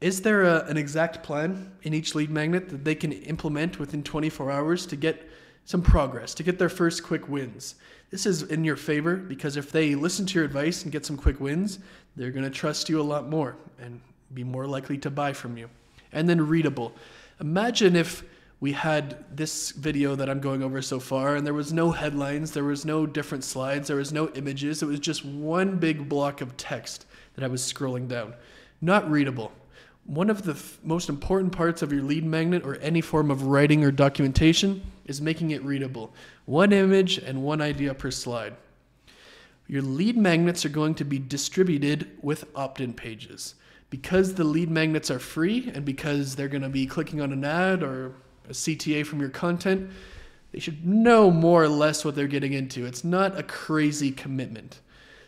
Is there a, an exact plan in each lead magnet that they can implement within 24 hours to get some progress, to get their first quick wins? This is in your favor because if they listen to your advice and get some quick wins, they're going to trust you a lot more and be more likely to buy from you. And then readable. Imagine if we had this video that I'm going over so far, and there was no headlines, there was no different slides, there was no images. It was just one big block of text that I was scrolling down. Not readable. One of the most important parts of your lead magnet or any form of writing or documentation is making it readable. One image and one idea per slide. Your lead magnets are going to be distributed with opt in pages. Because the lead magnets are free and because they're going to be clicking on an ad or a CTA from your content, they should know more or less what they're getting into. It's not a crazy commitment.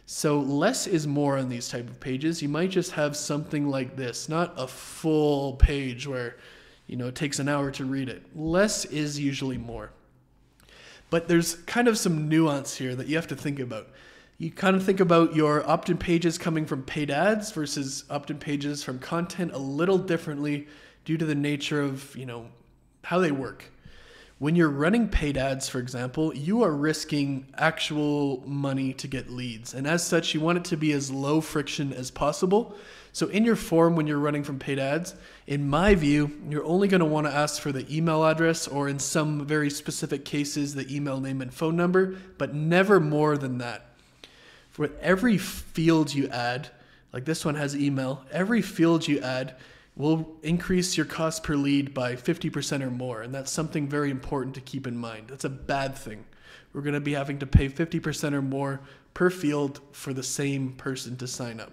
So less is more on these type of pages. You might just have something like this, not a full page where you know it takes an hour to read it. Less is usually more. But there's kind of some nuance here that you have to think about. You kind of think about your opt-in pages coming from paid ads versus opt-in pages from content a little differently due to the nature of, you know, how they work. When you're running paid ads, for example, you are risking actual money to get leads. And as such, you want it to be as low friction as possible. So, in your form, when you're running from paid ads, in my view, you're only going to want to ask for the email address or, in some very specific cases, the email name and phone number, but never more than that. For every field you add, like this one has email, every field you add, will increase your cost per lead by 50% or more. And that's something very important to keep in mind. That's a bad thing. We're going to be having to pay 50% or more per field for the same person to sign up.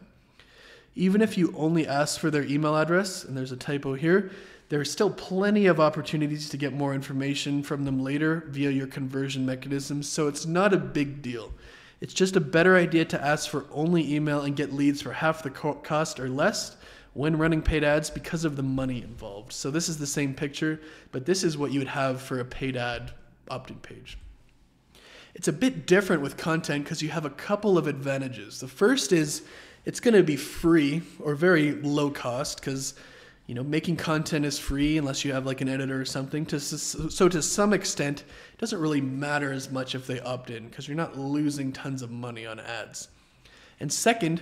Even if you only ask for their email address, and there's a typo here, there are still plenty of opportunities to get more information from them later via your conversion mechanisms, so it's not a big deal. It's just a better idea to ask for only email and get leads for half the cost or less when running paid ads because of the money involved. So this is the same picture, but this is what you would have for a paid ad opt-in page. It's a bit different with content because you have a couple of advantages. The first is it's going to be free or very low cost because you know making content is free unless you have like an editor or something. To, so to some extent, it doesn't really matter as much if they opt in because you're not losing tons of money on ads. And second,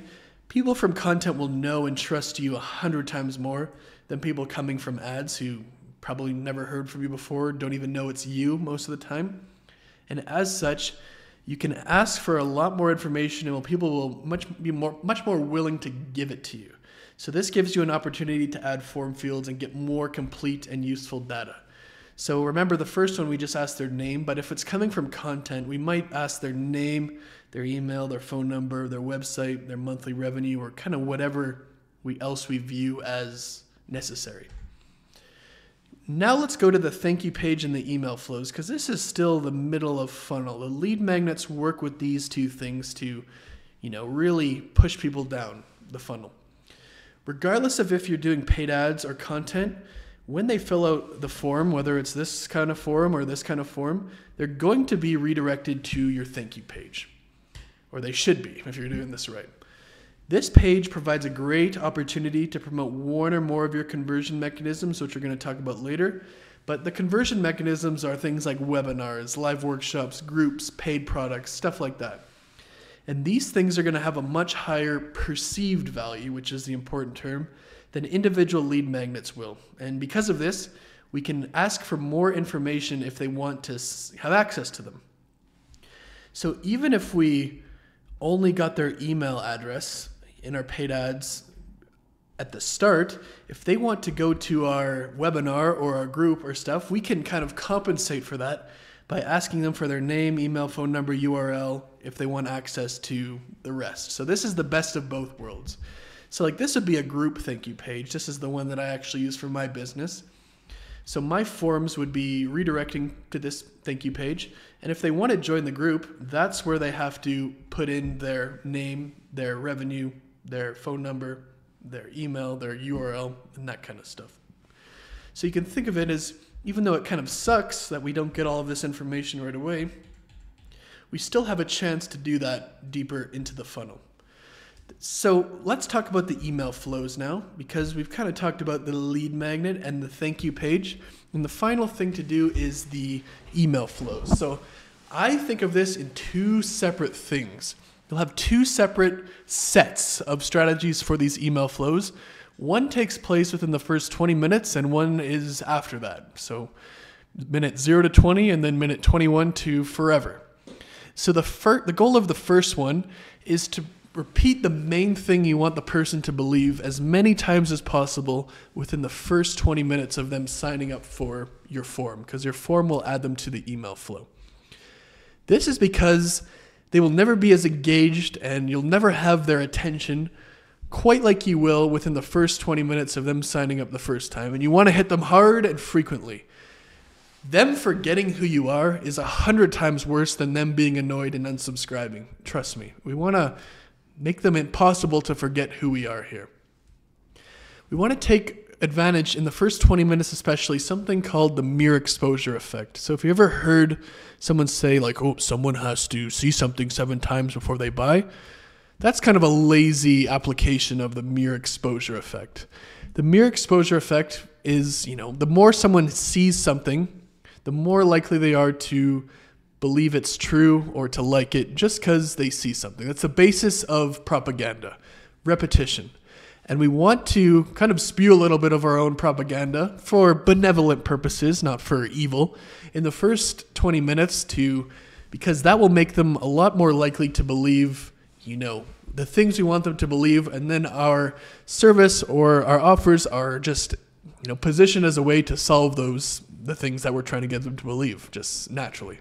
people from content will know and trust you a hundred times more than people coming from ads who probably never heard from you before, don't even know it's you most of the time. And as such, you can ask for a lot more information and people will much be more much more willing to give it to you. So this gives you an opportunity to add form fields and get more complete and useful data. So remember the first one we just asked their name, but if it's coming from content, we might ask their name, their email, their phone number, their website, their monthly revenue, or kind of whatever we else we view as necessary. Now let's go to the thank you page and the email flows because this is still the middle of funnel. The lead magnets work with these two things to, you know, really push people down the funnel. Regardless of if you're doing paid ads or content, when they fill out the form, whether it's this kind of form or this kind of form, they're going to be redirected to your thank you page. Or they should be if you're doing this right. This page provides a great opportunity to promote one or more of your conversion mechanisms, which we're going to talk about later. But the conversion mechanisms are things like webinars, live workshops, groups, paid products, stuff like that. And these things are going to have a much higher perceived value, which is the important term, than individual lead magnets will. And because of this, we can ask for more information if they want to have access to them. So even if we only got their email address in our paid ads at the start, if they want to go to our webinar or our group or stuff, we can kind of compensate for that by asking them for their name, email, phone number, URL if they want access to the rest. So this is the best of both worlds. So like this would be a group thank you page. This is the one that I actually use for my business. So my forms would be redirecting to this thank you page. And if they want to join the group, that's where they have to put in their name, their revenue, their phone number, their email, their URL, and that kind of stuff. So you can think of it as even though it kind of sucks that we don't get all of this information right away, we still have a chance to do that deeper into the funnel. So let's talk about the email flows now because we've kind of talked about the lead magnet and the thank you page. And the final thing to do is the email flows. So I think of this in two separate things. You'll have two separate sets of strategies for these email flows. One takes place within the first 20 minutes and one is after that. So minute 0 to 20 and then minute 21 to forever. So the fir- the goal of the first one is to repeat the main thing you want the person to believe as many times as possible within the first 20 minutes of them signing up for your form because your form will add them to the email flow. This is because they will never be as engaged and you'll never have their attention quite like you will within the first 20 minutes of them signing up the first time. And you want to hit them hard and frequently. Them forgetting who you are is a hundred times worse than them being annoyed and unsubscribing. Trust me. We want to make them impossible to forget who we are here. We want to take advantage in the first 20 minutes, especially something called the mere exposure effect. So, if you ever heard someone say, like, oh, someone has to see something seven times before they buy, that's kind of a lazy application of the mere exposure effect. The mere exposure effect is, you know, the more someone sees something, the more likely they are to believe it's true or to like it just because they see something. That's the basis of propaganda repetition. And we want to kind of spew a little bit of our own propaganda for benevolent purposes, not for evil, in the first 20 minutes to because that will make them a lot more likely to believe, you know, the things we want them to believe and then our service or our offers are just, you know, positioned as a way to solve those the things that we're trying to get them to believe just naturally.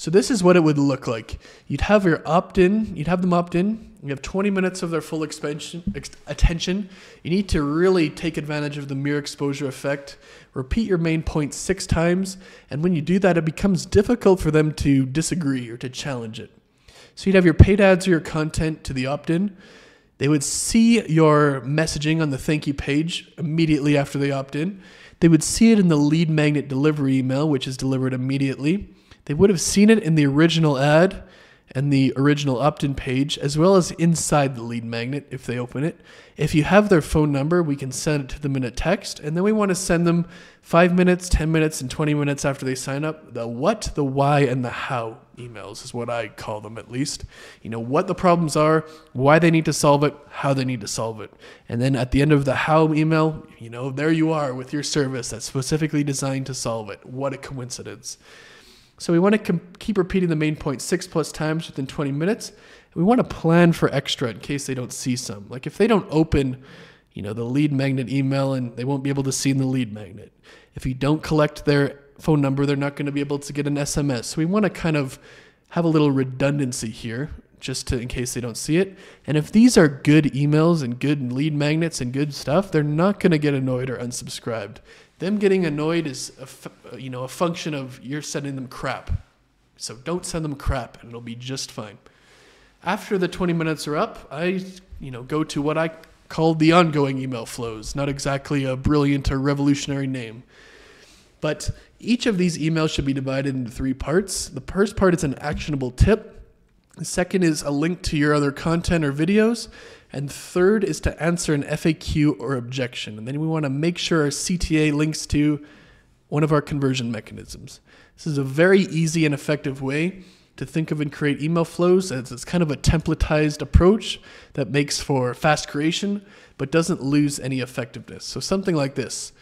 So this is what it would look like. You'd have your opt-in, you'd have them opt in. You have 20 minutes of their full expansion, ex- attention. You need to really take advantage of the mere exposure effect. Repeat your main point six times, and when you do that, it becomes difficult for them to disagree or to challenge it. So you'd have your paid ads or your content to the opt-in. They would see your messaging on the thank you page immediately after they opt in. They would see it in the lead magnet delivery email, which is delivered immediately. They would have seen it in the original ad and the original opt in page, as well as inside the lead magnet if they open it. If you have their phone number, we can send it to them in a text, and then we want to send them five minutes, 10 minutes, and 20 minutes after they sign up the what, the why, and the how emails is what I call them at least. You know, what the problems are, why they need to solve it, how they need to solve it. And then at the end of the how email, you know, there you are with your service that's specifically designed to solve it. What a coincidence. So we want to keep repeating the main point six plus times within 20 minutes. We want to plan for extra in case they don't see some. Like if they don't open, you know, the lead magnet email and they won't be able to see in the lead magnet. If you don't collect their phone number, they're not going to be able to get an SMS. So we want to kind of have a little redundancy here just to in case they don't see it. And if these are good emails and good lead magnets and good stuff, they're not going to get annoyed or unsubscribed. Them getting annoyed is a, you know a function of you're sending them crap. So don't send them crap and it'll be just fine. After the 20 minutes are up, I you know go to what I called the ongoing email flows. Not exactly a brilliant or revolutionary name. But each of these emails should be divided into three parts. The first part is an actionable tip. The second is a link to your other content or videos. And third is to answer an FAQ or objection. And then we want to make sure our CTA links to one of our conversion mechanisms. This is a very easy and effective way to think of and create email flows as it's kind of a templatized approach that makes for fast creation but doesn't lose any effectiveness. So something like this,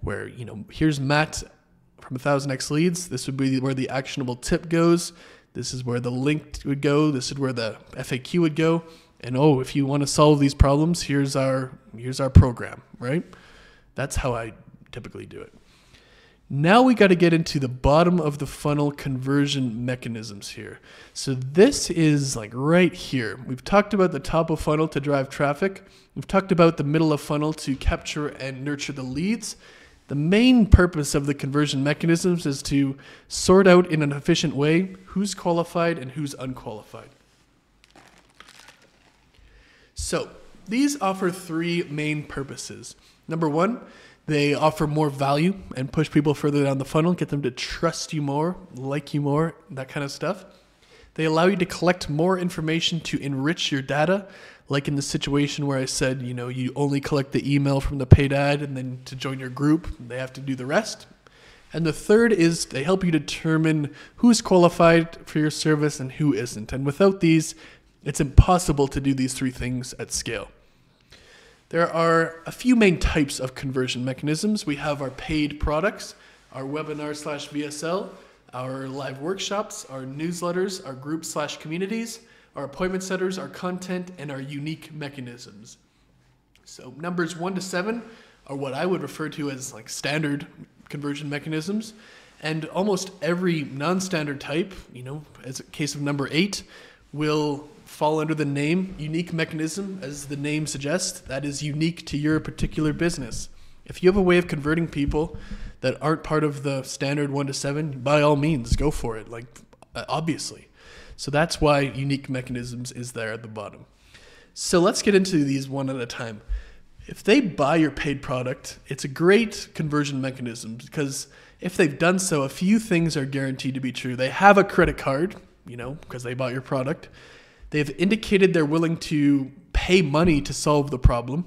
where you know, here's Matt from 1000x leads. This would be where the actionable tip goes. This is where the link would go. This is where the FAQ would go and oh, if you want to solve these problems, here's our here's our program, right? That's how I typically do it. Now we got to get into the bottom of the funnel conversion mechanisms here. So this is like right here. We've talked about the top of funnel to drive traffic. We've talked about the middle of funnel to capture and nurture the leads. The main purpose of the conversion mechanisms is to sort out in an efficient way who's qualified and who's unqualified. So these offer three main purposes. Number one, they offer more value and push people further down the funnel, get them to trust you more, like you more, that kind of stuff. They allow you to collect more information to enrich your data, like in the situation where I said, you know, you only collect the email from the paid ad and then to join your group, they have to do the rest. And the third is they help you determine who's qualified for your service and who isn't. And without these, it's impossible to do these three things at scale. There are a few main types of conversion mechanisms. We have our paid products, our webinar slash VSL, our live workshops, our newsletters, our group slash communities, our appointment setters, our content, and our unique mechanisms. So numbers one to seven are what I would refer to as like standard conversion mechanisms. And almost every non-standard type, you know, as a case of number eight, will fall under the name unique mechanism, as the name suggests. That is unique to your particular business. If you have a way of converting people that aren't part of the standard one to seven, by all means, go for it. Like, uh, obviously. So that's why unique mechanisms is there at the bottom. So let's get into these one at a time. If they buy your paid product, it's a great conversion mechanism because if they've done so, a few things are guaranteed to be true. They have a credit card, you know, because they bought your product. They've indicated they're willing to pay money to solve the problem.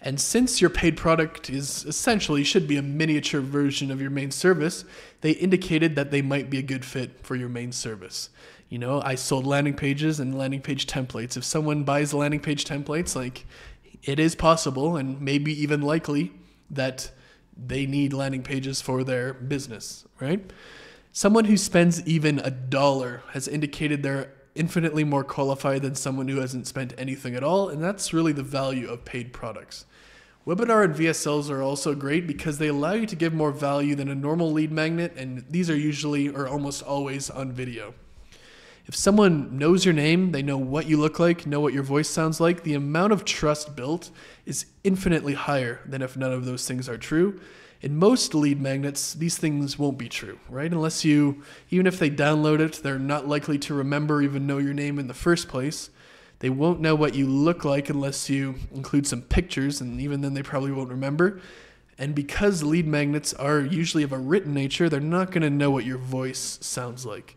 And since your paid product is essentially should be a miniature version of your main service, they indicated that they might be a good fit for your main service. You know, I sold landing pages and landing page templates. If someone buys landing page templates, like it is possible and maybe even likely that they need landing pages for their business, right? Someone who spends even a dollar has indicated they're infinitely more qualified than someone who hasn't spent anything at all, and that's really the value of paid products. Webinar and VSLs are also great because they allow you to give more value than a normal lead magnet, and these are usually or almost always on video. If someone knows your name, they know what you look like, know what your voice sounds like, the amount of trust built is infinitely higher than if none of those things are true. In most lead magnets, these things won't be true, right? Unless you, even if they download it, they're not likely to remember even know your name in the first place. They won't know what you look like unless you include some pictures, and even then, they probably won't remember. And because lead magnets are usually of a written nature, they're not going to know what your voice sounds like.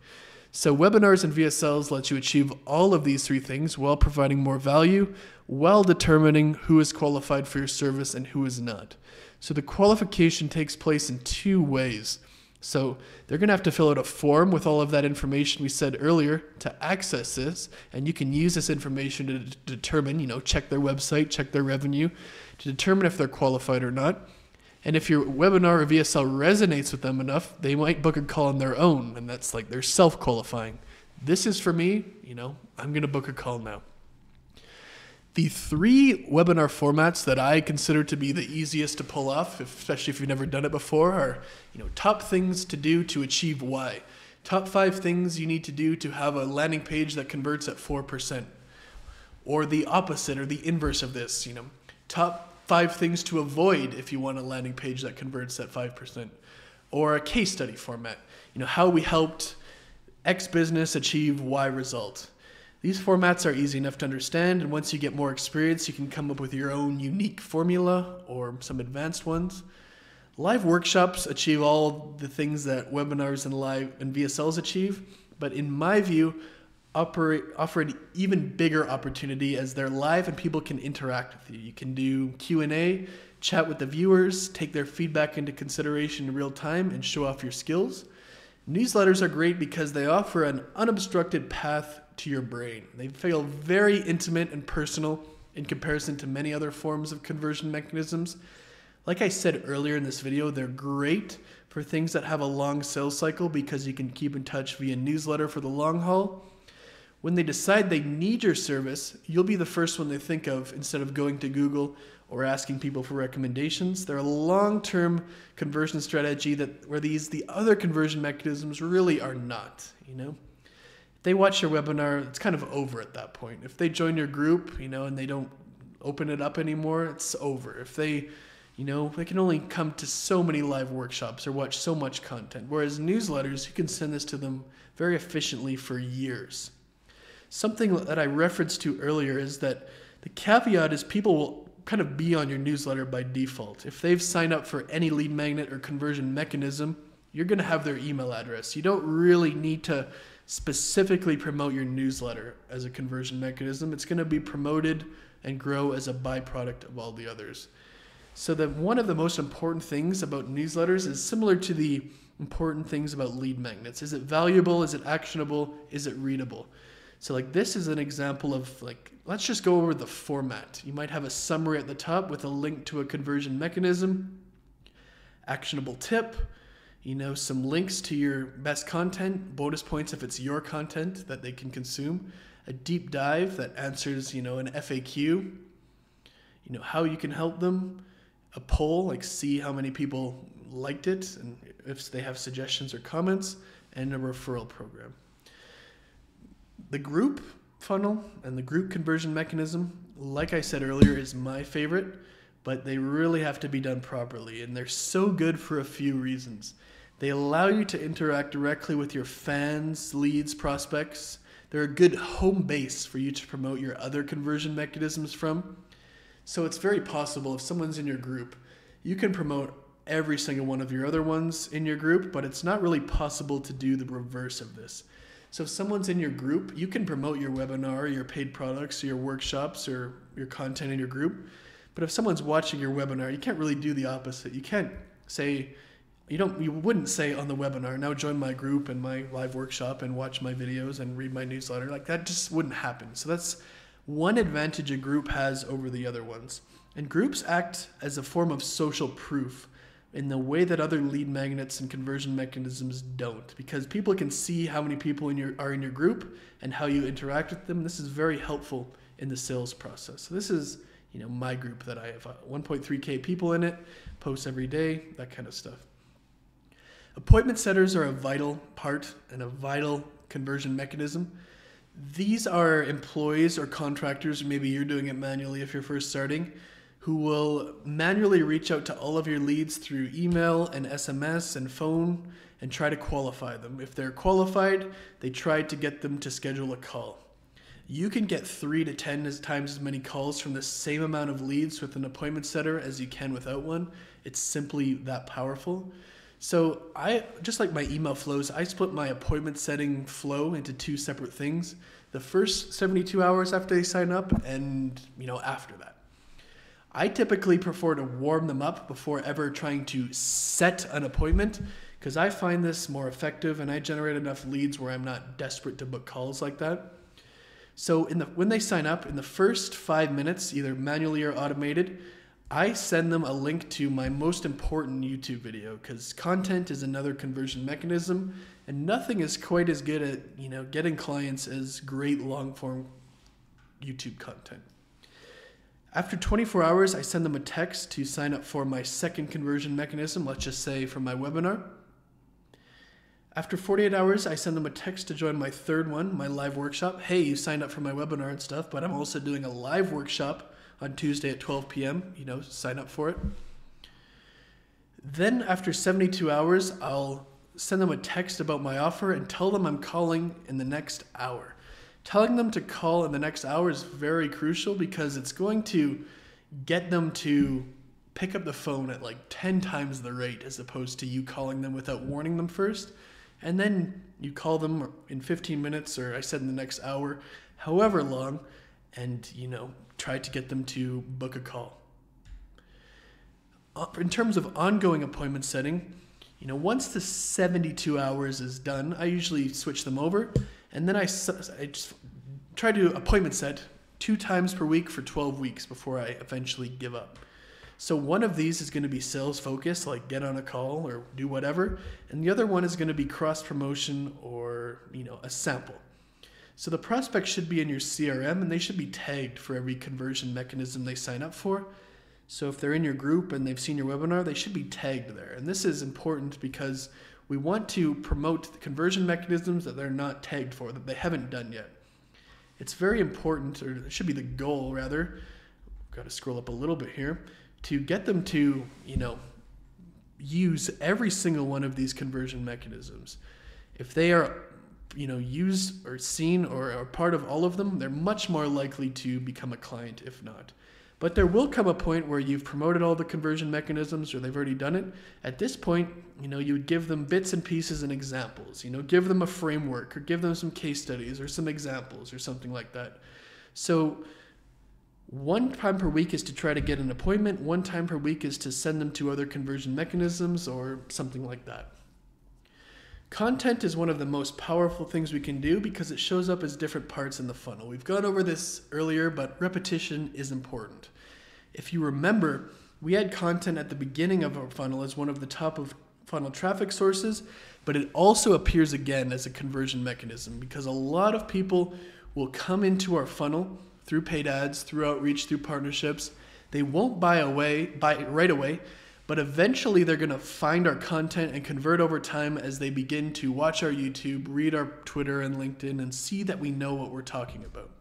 So, webinars and VSLs let you achieve all of these three things while providing more value, while determining who is qualified for your service and who is not. So, the qualification takes place in two ways. So, they're going to have to fill out a form with all of that information we said earlier to access this, and you can use this information to d- determine, you know, check their website, check their revenue, to determine if they're qualified or not. And if your webinar or VSL resonates with them enough, they might book a call on their own, and that's like they're self qualifying. This is for me, you know, I'm going to book a call now. The three webinar formats that I consider to be the easiest to pull off, especially if you've never done it before, are you know top things to do to achieve Y. Top five things you need to do to have a landing page that converts at four percent, or the opposite or the inverse of this. You know, top five things to avoid if you want a landing page that converts at 5%, or a case study format. You know, how we helped X business achieve Y result. These formats are easy enough to understand, and once you get more experience, you can come up with your own unique formula or some advanced ones. Live workshops achieve all the things that webinars and live and VSLs achieve, but in my view, operate, offer an even bigger opportunity as they're live and people can interact with you. You can do Q&A, chat with the viewers, take their feedback into consideration in real time and show off your skills. Newsletters are great because they offer an unobstructed path to your brain. They feel very intimate and personal in comparison to many other forms of conversion mechanisms. Like I said earlier in this video, they're great for things that have a long sales cycle because you can keep in touch via newsletter for the long haul when they decide they need your service, you'll be the first one they think of instead of going to Google or asking people for recommendations. They're a long-term conversion strategy that where these the other conversion mechanisms really are not, you know. They watch your webinar, it's kind of over at that point. If they join your group, you know, and they don't open it up anymore, it's over. If they you know, they can only come to so many live workshops or watch so much content. Whereas newsletters, you can send this to them very efficiently for years. Something that I referenced to earlier is that the caveat is people will kind of be on your newsletter by default. If they've signed up for any lead magnet or conversion mechanism, you're going to have their email address. You don't really need to specifically promote your newsletter as a conversion mechanism. It's going to be promoted and grow as a byproduct of all the others. So that one of the most important things about newsletters is similar to the important things about lead magnets. Is it valuable? Is it actionable? Is it readable? So like this is an example of like, let's just go over the format. You might have a summary at the top with a link to a conversion mechanism, actionable tip, you know, some links to your best content, bonus points if it's your content that they can consume, a deep dive that answers, you know, an FAQ, you know, how you can help them, a poll, like see how many people liked it and if they have suggestions or comments, and a referral program. The group funnel and the group conversion mechanism, like I said earlier, is my favorite, but they really have to be done properly, and they're so good for a few reasons. They allow you to interact directly with your fans, leads, prospects. They're a good home base for you to promote your other conversion mechanisms from. So it's very possible if someone's in your group, you can promote every single one of your other ones in your group, but it's not really possible to do the reverse of this. So if someone's in your group, you can promote your webinar, your paid products, your workshops, or your content in your group. But if someone's watching your webinar, you can't really do the opposite. You can't say, you don't, you wouldn't say on the webinar, now join my group and my live workshop and watch my videos and read my newsletter. Like that just wouldn't happen. So that's one advantage a group has over the other ones. And groups act as a form of social proof in the way that other lead magnets and conversion mechanisms don't because people can see how many people in your are in your group and how you interact with them this is very helpful in the sales process so this is you know my group that i have 1.3k uh, people in it posts every day that kind of stuff appointment setters are a vital part and a vital conversion mechanism these are employees or contractors maybe you're doing it manually if you're first starting who will manually reach out to all of your leads through email and SMS and phone and try to qualify them. If they're qualified, they try to get them to schedule a call. You can get three to 10 times as many calls from the same amount of leads with an appointment setter as you can without one. It's simply that powerful. So I just like my email flows, I split my appointment setting flow into two separate things. The first 72 hours after they sign up and you know after that. I typically prefer to warm them up before ever trying to set an appointment because I find this more effective and I generate enough leads where I'm not desperate to book calls like that. So in the when they sign up in the first 5 minutes either manually or automated, I send them a link to my most important YouTube video cuz content is another conversion mechanism and nothing is quite as good at, you know, getting clients as great long form YouTube content. After 24 hours, I send them a text to sign up for my second conversion mechanism, let's just say for my webinar. After 48 hours, I send them a text to join my third one, my live workshop. Hey, you signed up for my webinar and stuff, but I'm also doing a live workshop on Tuesday at 12 p.m. You know, sign up for it. Then, after 72 hours, I'll send them a text about my offer and tell them I'm calling in the next hour telling them to call in the next hour is very crucial because it's going to get them to pick up the phone at like 10 times the rate as opposed to you calling them without warning them first. And then you call them in 15 minutes, or I said in the next hour, however long, and you know, try to get them to book a call. Uh, in terms of ongoing appointment setting, you know, once the 72 hours is done, I usually switch them over and then I, I just try to appointment set two times per week for 12 weeks before I eventually give up. So one of these is going to be sales focused, like get on a call or do whatever, and the other one is going to be cross promotion or you know a sample. So the prospect should be in your CRM and they should be tagged for every conversion mechanism they sign up for. So if they're in your group and they've seen your webinar, they should be tagged there. And this is important because we want to promote the conversion mechanisms that they're not tagged for, that they haven't done yet. It's very important, or it should be the goal rather. Got to scroll up a little bit here to get them to, you know, use every single one of these conversion mechanisms. If they are, you know, used or seen or are part of all of them, they're much more likely to become a client if not. But there will come a point where you've promoted all the conversion mechanisms or they've already done it. At this point, you know, you would give them bits and pieces and examples, you know, give them a framework or give them some case studies or some examples or something like that. So one time per week is to try to get an appointment, one time per week is to send them to other conversion mechanisms or something like that. Content is one of the most powerful things we can do because it shows up as different parts in the funnel. We've gone over this earlier, but repetition is important. If you remember, we had content at the beginning of our funnel as one of the top of funnel traffic sources, but it also appears again as a conversion mechanism because a lot of people will come into our funnel through paid ads, through outreach, through partnerships. They won't buy away, buy right away, but eventually they're going to find our content and convert over time as they begin to watch our YouTube, read our Twitter and LinkedIn, and see that we know what we're talking about.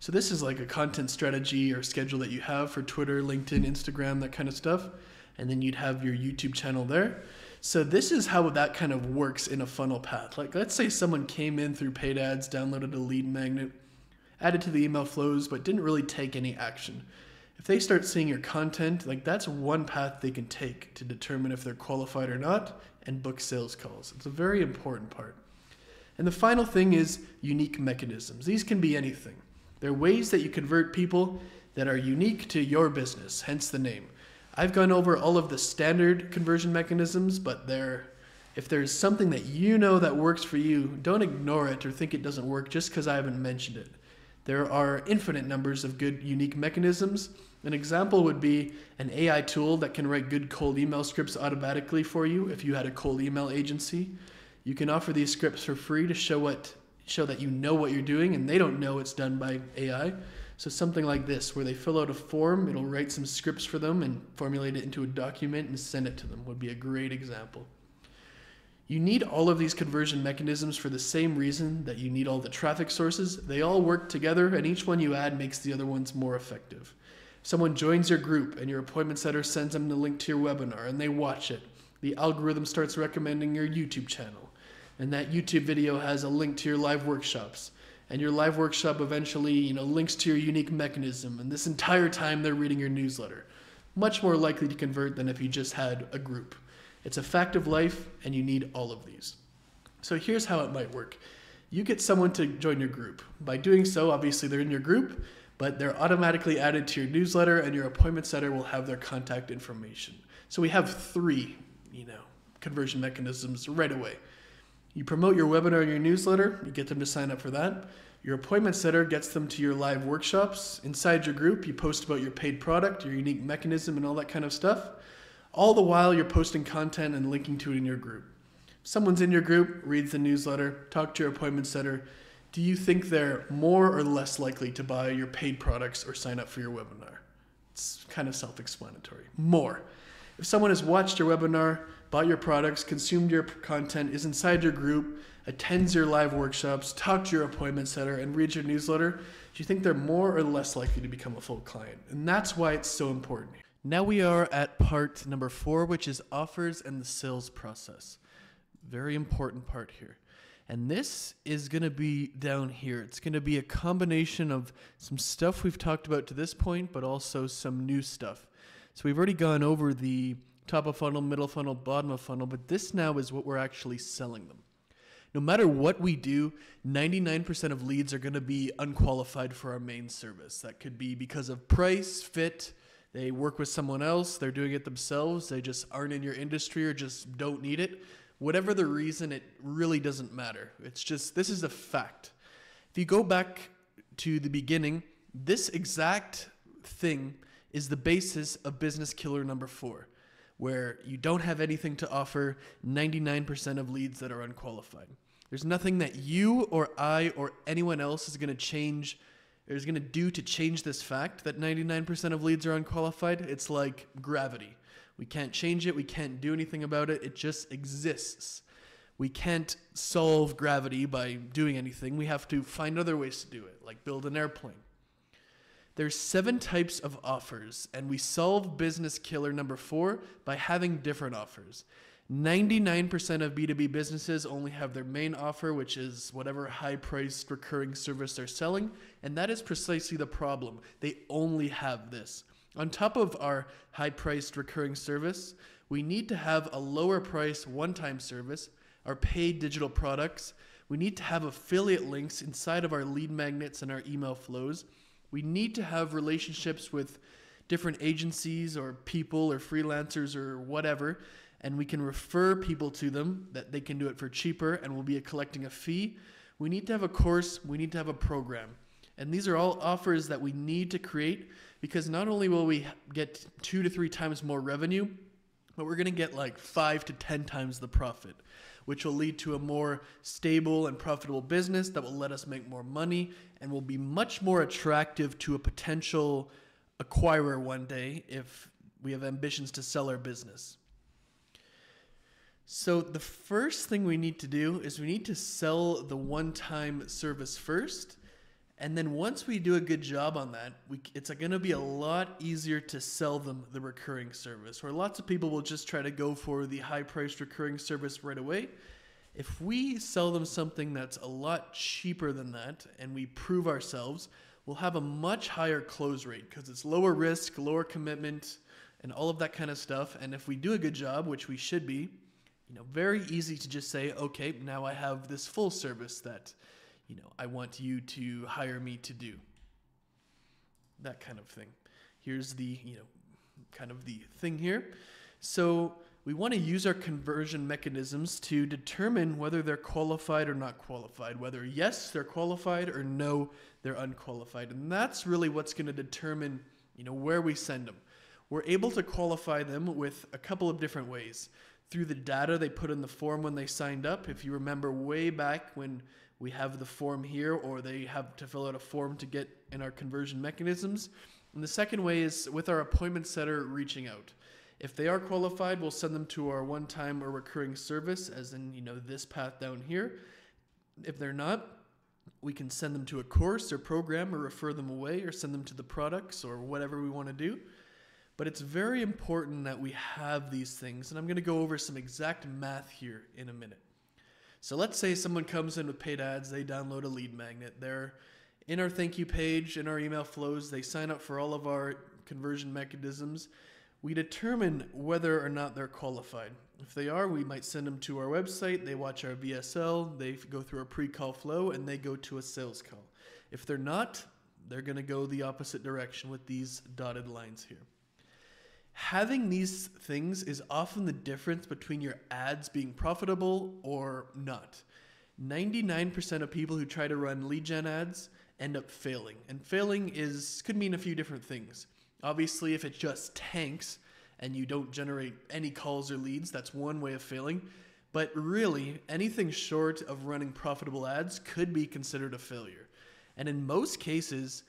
So, this is like a content strategy or schedule that you have for Twitter, LinkedIn, Instagram, that kind of stuff. And then you'd have your YouTube channel there. So, this is how that kind of works in a funnel path. Like, let's say someone came in through paid ads, downloaded a lead magnet, added to the email flows, but didn't really take any action. If they start seeing your content, like that's one path they can take to determine if they're qualified or not and book sales calls. It's a very important part. And the final thing is unique mechanisms. These can be anything. They're ways that you convert people that are unique to your business, hence the name. I've gone over all of the standard conversion mechanisms, but they're if there's something that you know that works for you, don't ignore it or think it doesn't work just because I haven't mentioned it. There are infinite numbers of good unique mechanisms. An example would be an AI tool that can write good cold email scripts automatically for you if you had a cold email agency. You can offer these scripts for free to show what show that you know what you're doing and they don't know it's done by AI. So something like this where they fill out a form, it'll write some scripts for them and formulate it into a document and send it to them would be a great example. You need all of these conversion mechanisms for the same reason that you need all the traffic sources. They all work together, and each one you add makes the other ones more effective. Someone joins your group and your appointment setter sends them the link to your webinar and they watch it, the algorithm starts recommending your YouTube channel. And that YouTube video has a link to your live workshops. And your live workshop eventually, you know, links to your unique mechanism. And this entire time they're reading your newsletter. Much more likely to convert than if you just had a group. It's a fact of life, and you need all of these. So here's how it might work you get someone to join your group. By doing so, obviously they're in your group, but they're automatically added to your newsletter, and your appointment setter will have their contact information. So we have three, you know, conversion mechanisms right away. You promote your webinar in your newsletter, you get them to sign up for that. Your appointment setter gets them to your live workshops. Inside your group, you post about your paid product, your unique mechanism, and all that kind of stuff. All the while, you're posting content and linking to it in your group. If someone's in your group, reads the newsletter, talk to your appointment setter, do you think they're more or less likely to buy your paid products or sign up for your webinar? It's kind of self explanatory. More. If someone has watched your webinar, bought your products, consumed your content, is inside your group, attends your live workshops, talks to your appointment setter, and reads your newsletter, do you think they're more or less likely to become a full client? And that's why it's so important. Now we are at part number four, which is offers and the sales process. Very important part here. And this is going to be down here. It's going to be a combination of some stuff we've talked about to this point, but also some new stuff. So we've already gone over the top of funnel, middle funnel, bottom of funnel, but this now is what we're actually selling them. No matter what we do, 99% of leads are going to be unqualified for our main service. That could be because of price, fit, they work with someone else, they're doing it themselves, they just aren't in your industry or just don't need it. Whatever the reason, it really doesn't matter. It's just, this is a fact. If you go back to the beginning, this exact thing is the basis of business killer number four, where you don't have anything to offer 99% of leads that are unqualified. There's nothing that you or I or anyone else is going to change is going to do to change this fact that 99% of leads are unqualified, it's like gravity. We can't change it, we can't do anything about it, it just exists. We can't solve gravity by doing anything. We have to find other ways to do it, like build an airplane. There's seven types of offers, and we solve business killer number four by having different offers. 99% of B2B businesses only have their main offer, which is whatever high priced recurring service they're selling. And that is precisely the problem. They only have this. On top of our high priced recurring service, we need to have a lower price one time service, our paid digital products. We need to have affiliate links inside of our lead magnets and our email flows. We need to have relationships with different agencies or people or freelancers or whatever and we can refer people to them that they can do it for cheaper and we'll be collecting a fee. We need to have a course, we need to have a program. And these are all offers that we need to create because not only will we get two to three times more revenue, but we're going to get like five to 10 times the profit, which will lead to a more stable and profitable business that will let us make more money and will be much more attractive to a potential acquirer one day if we have ambitions to sell our business. So, the first thing we need to do is we need to sell the one time service first. And then once we do a good job on that, we, it's going to be a lot easier to sell them the recurring service. Where lots of people will just try to go for the high priced recurring service right away. If we sell them something that's a lot cheaper than that and we prove ourselves, we'll have a much higher close rate because it's lower risk, lower commitment, and all of that kind of stuff. And if we do a good job, which we should be, you know, very easy to just say, okay, now I have this full service that, you know, I want you to hire me to do. That kind of thing. Here's the, you know, kind of the thing here. So we want to use our conversion mechanisms to determine whether they're qualified or not qualified, whether yes, they're qualified or no, they're unqualified. And that's really what's going to determine, you know, where we send them. We're able to qualify them with a couple of different ways through the data they put in the form when they signed up. If you remember way back when we have the form here, or they have to fill out a form to get in our conversion mechanisms. And the second way is with our appointment setter reaching out. If they are qualified, we'll send them to our one time or recurring service, as in, you know, this path down here. If they're not, we can send them to a course or program or refer them away or send them to the products or whatever we want to do. But it's very important that we have these things, and I'm going to go over some exact math here in a minute. So let's say someone comes in with paid ads, they download a lead magnet. They're in our thank you page, in our email flows, they sign up for all of our conversion mechanisms. We determine whether or not they're qualified. If they are, we might send them to our website, they watch our VSL, they go through a pre call flow, and they go to a sales call. If they're not, they're going to go the opposite direction with these dotted lines here having these things is often the difference between your ads being profitable or not. 99% of people who try to run lead gen ads end up failing. And failing is could mean a few different things. Obviously, if it just tanks and you don't generate any calls or leads, that's one way of failing. But really, anything short of running profitable ads could be considered a failure. And in most cases,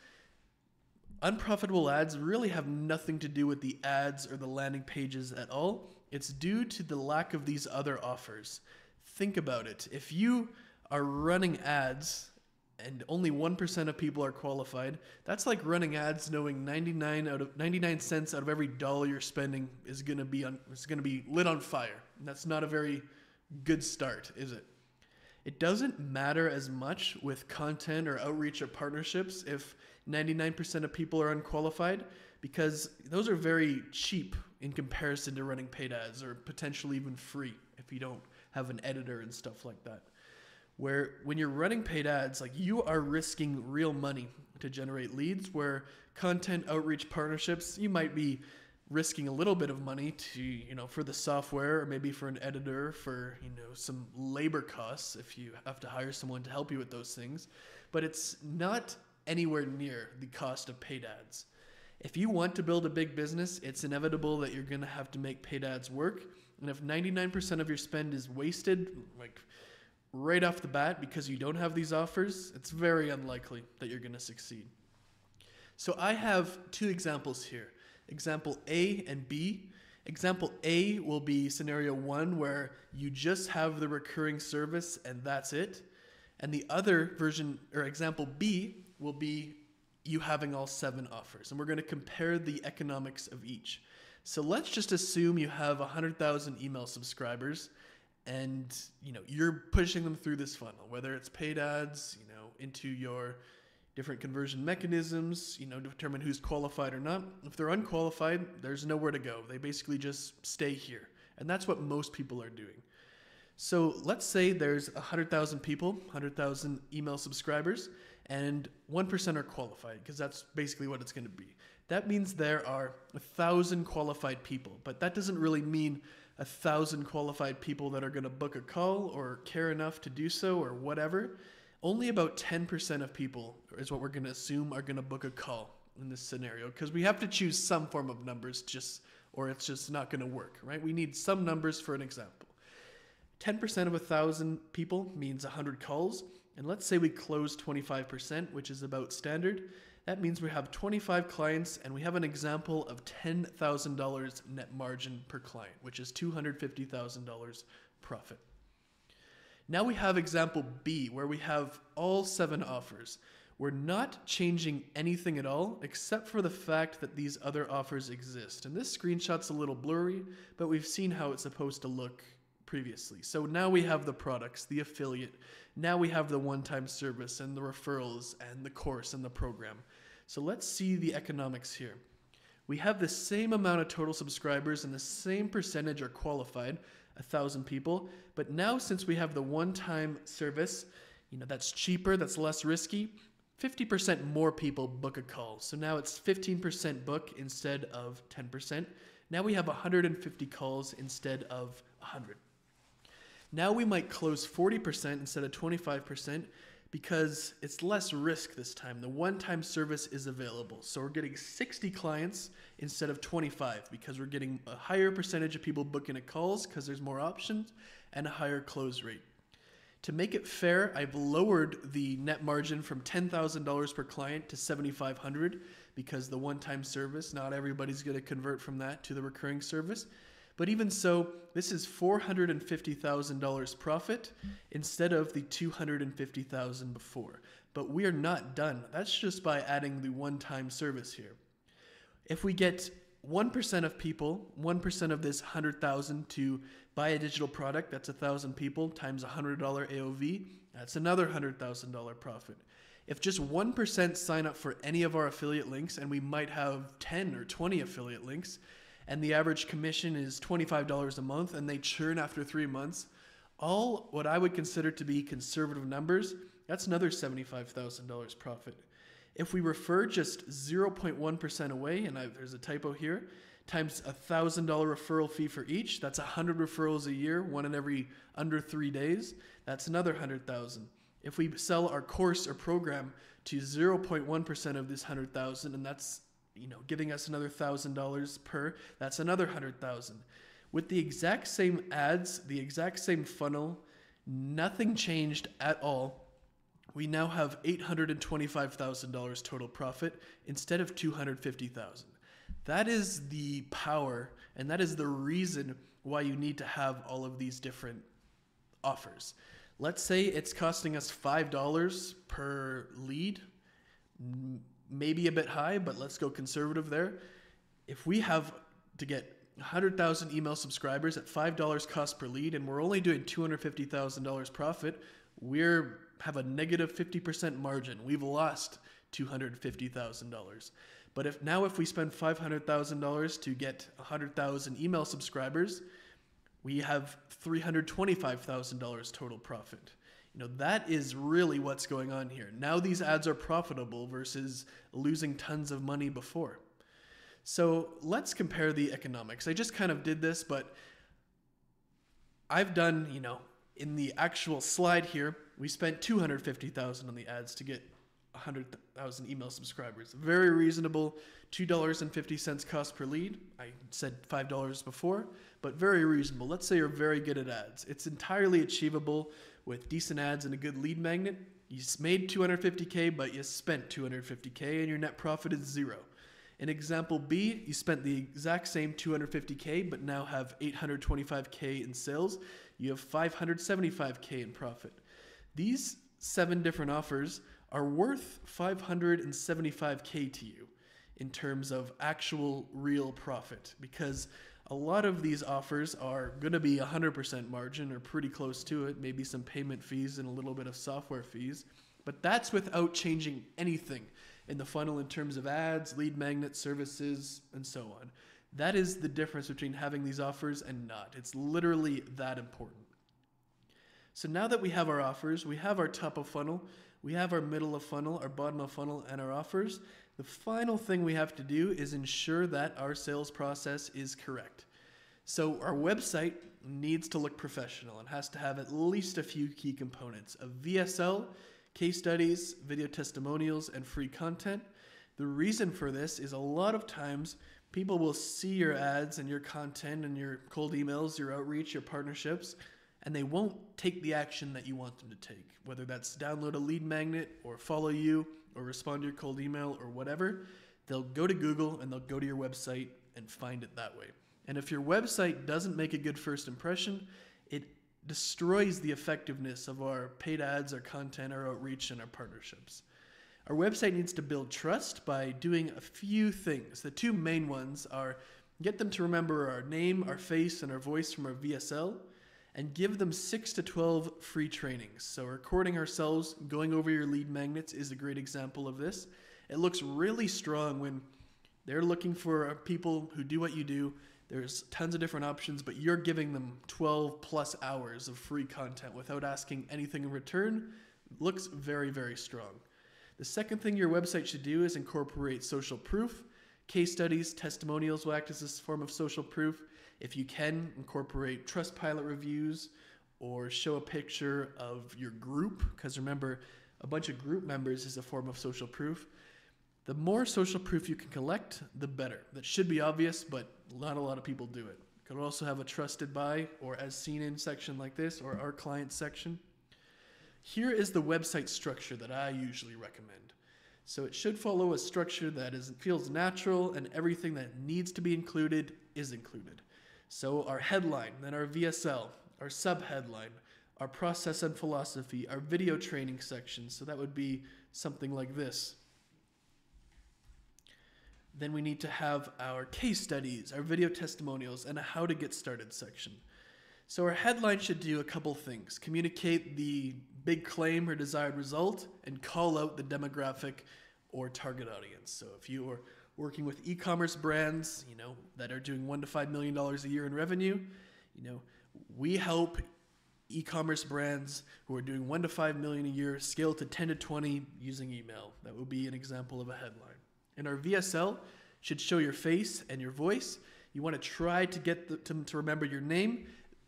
Unprofitable ads really have nothing to do with the ads or the landing pages at all. It's due to the lack of these other offers. Think about it. If you are running ads and only 1% of people are qualified, that's like running ads knowing 99 out of 99 cents out of every dollar you're spending is going to be on is going to be lit on fire. And that's not a very good start, is it? It doesn't matter as much with content or outreach or partnerships if 99% of people are unqualified because those are very cheap in comparison to running paid ads or potentially even free if you don't have an editor and stuff like that. Where when you're running paid ads, like you are risking real money to generate leads, where content outreach partnerships, you might be risking a little bit of money to you know for the software or maybe for an editor for you know some labor costs if you have to hire someone to help you with those things but it's not anywhere near the cost of paid ads if you want to build a big business it's inevitable that you're going to have to make paid ads work and if 99% of your spend is wasted like right off the bat because you don't have these offers it's very unlikely that you're going to succeed so i have two examples here example A and B. Example A will be scenario one where you just have the recurring service and that's it. And the other version or example B will be you having all seven offers. And we're going to compare the economics of each. So let's just assume you have 100,000 email subscribers and you know you're pushing them through this funnel whether it's paid ads you know into your different conversion mechanisms, you know, determine who's qualified or not. If they're unqualified, there's nowhere to go. They basically just stay here. And that's what most people are doing. So let's say there's 100,000 people, 100,000 email subscribers, and 1% are qualified, because that's basically what it's going to be. That means there are a 1,000 qualified people, but that doesn't really mean a 1,000 qualified people that are going to book a call or care enough to do so or whatever only about 10% of people is what we're going to assume are going to book a call in this scenario because we have to choose some form of numbers just or it's just not going to work, right? We need some numbers for an example. 10% of a 1,000 people means 100 calls. And let's say we close 25%, which is about standard. That means we have 25 clients and we have an example of $10,000 net margin per client, which is $250,000 profit. Now we have example B, where we have all seven offers. We're not changing anything at all, except for the fact that these other offers exist. And this screenshot's a little blurry, but we've seen how it's supposed to look previously. So now we have the products, the affiliate. Now we have the one time service and the referrals and the course and the program. So let's see the economics here. We have the same amount of total subscribers and the same percentage are qualified, a thousand people. But now since we have the one time service, you know, that's cheaper, that's less risky, 50% more people book a call. So now it's 15% book instead of 10%. Now we have 150 calls instead of 100. Now we might close 40% instead of 25% because it's less risk this time. The one time service is available. So we're getting 60 clients instead of 25 because we're getting a higher percentage of people booking a calls because there's more options and a higher close rate. To make it fair, I've lowered the net margin from $10,000 per client to 7500 because the one-time service, not everybody's going to convert from that to the recurring service. But even so, this is $450,000 profit instead of the 250,000 before. But we are not done. That's just by adding the one-time service here. If we get 1% of people, 1% of this 100,000 to buy a digital product, that's 1,000 people times $100 AOV, that's another $100,000 profit. If just 1% sign up for any of our affiliate links, and we might have 10 or 20 affiliate links, and the average commission is $25 a month and they churn after three months, all what I would consider to be conservative numbers, that's another $75,000 profit. If we refer just 0.1% away, and I, there's a typo here, times a $1,000 referral fee for each, that's 100 referrals a year, one in every under three days, that's another 100,000. If we sell our course or program to 0.1% of this 100,000, and that's you know, giving us another thousand dollars per, that's another hundred thousand. With the exact same ads, the exact same funnel, nothing changed at all. We now have $825,000 total profit instead of 250,000. That is the power and that is the reason why you need to have all of these different offers. Let's say it's costing us $5 per lead maybe a bit high, but let's go conservative there. If we have to get 100,000 email subscribers at $5 cost per lead and we're only doing $250,000 profit, we're have a negative 50% margin. We've lost $250,000. But if now if we spend $500,000 to get 100,000 email subscribers, we have $325,000 total profit. You know, that is really what's going on here. Now these ads are profitable versus losing tons of money before. So let's compare the economics. I just kind of did this, but I've done, you know, in the actual slide here, we spent 250,000 on the ads to get 100,000 email subscribers. Very reasonable, $2.50 cost per lead. I said $5 before, but very reasonable. Let's say you're very good at ads. It's entirely achievable with decent ads and a good lead magnet. You made 250K, but you spent 250K and your net profit is zero. In example B, you spent the exact same 250K, but now have 825K in sales. You have 575K in profit. These seven different offers are worth 575k to you in terms of actual real profit because a lot of these offers are going to be 100% margin or pretty close to it, maybe some payment fees and a little bit of software fees. But that's without changing anything in the funnel in terms of ads, lead magnet services, and so on. That is the difference between having these offers and not. It's literally that important. So now that we have our offers, we have our top of funnel, we have our middle of funnel, our bottom of funnel, and our offers. The final thing we have to do is ensure that our sales process is correct. So our website needs to look professional and has to have at least a few key components of VSL, case studies, video testimonials, and free content. The reason for this is a lot of times People will see your ads and your content and your cold emails, your outreach, your partnerships, and they won't take the action that you want them to take, whether that's download a lead magnet or follow you or respond to your cold email or whatever. They'll go to Google and they'll go to your website and find it that way. And if your website doesn't make a good first impression, it destroys the effectiveness of our paid ads, our content, our outreach, and our partnerships. Our website needs to build trust by doing a few things. The two main ones are get them to remember our name, our face, and our voice from our VSL, and give them 6 to 12 free trainings. So, recording ourselves, going over your lead magnets is a great example of this. It looks really strong when they're looking for people who do what you do. There's tons of different options, but you're giving them 12 plus hours of free content without asking anything in return. Looks very, very strong. The second thing your website should do is incorporate social proof. Case studies, testimonials will act as a form of social proof. If you can, incorporate Trustpilot reviews or show a picture of your group, because remember, a bunch of group members is a form of social proof. The more social proof you can collect, the better. That should be obvious, but not a lot of people do it. You could also have a trusted by or as seen in section like this or our client section. Here is the website structure that I usually recommend. So it should follow a structure that is feels natural and everything that needs to be included is included. So our headline, then our VSL, our subheadline, our process and philosophy, our video training section. So that would be something like this. Then we need to have our case studies, our video testimonials, and a how to get started section. So our headline should do a couple things communicate the big claim or desired result, and call out the demographic or target audience. So if you are working with e-commerce brands, you know, that are doing one to five million dollars a year in revenue, you know, we help e-commerce brands who are doing one to five million a year scale to 10 to 20 using email. That would be an example of a headline. And our VSL should show your face and your voice. You want to try to get them to remember your name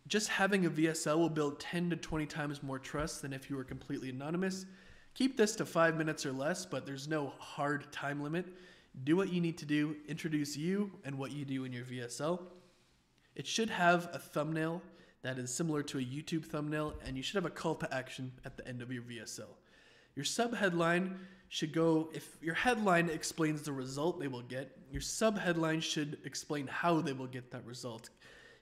just having a VSL will build 10 to 20 times more trust than if you were completely anonymous. Keep this to five minutes or less, but there's no hard time limit. Do what you need to do, introduce you and what you do in your VSL. It should have a thumbnail that is similar to a YouTube thumbnail, and you should have a call to action at the end of your VSL. Your sub headline should go, if your headline explains the result they will get, your sub headline should explain how they will get that result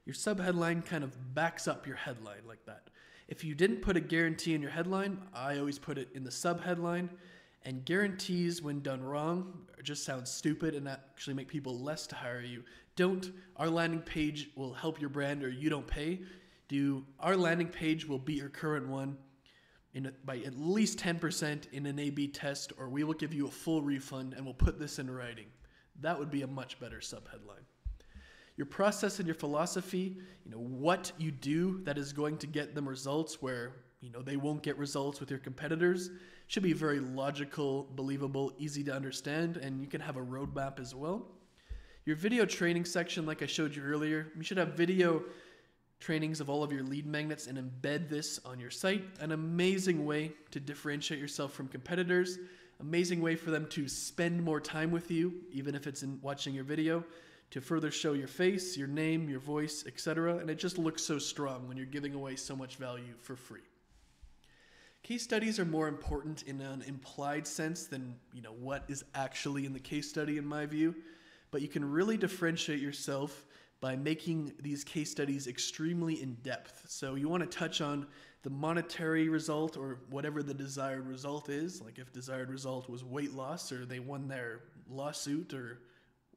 your sub headline kind of backs up your headline like that. If you didn't put a guarantee in your headline, I always put it in the subheadline. And guarantees, when done wrong, just sound stupid and actually make people less to hire you. Don't. Our landing page will help your brand, or you don't pay. Do our landing page will beat your current one in by at least 10% in an A/B test, or we will give you a full refund and we'll put this in writing. That would be a much better subheadline your process and your philosophy, you know, what you do that is going to get them results where, you know, they won't get results with your competitors should be very logical, believable, easy to understand, and you can have a roadmap as well. Your video training section, like I showed you earlier, you should have video trainings of all of your lead magnets and embed this on your site. An amazing way to differentiate yourself from competitors, amazing way for them to spend more time with you, even if it's in watching your video to further show your face, your name, your voice, etc. And it just looks so strong when you're giving away so much value for free. Case studies are more important in an implied sense than, you know, what is actually in the case study in my view, but you can really differentiate yourself by making these case studies extremely in depth. So you want to touch on the monetary result or whatever the desired result is, like if desired result was weight loss or they won their lawsuit or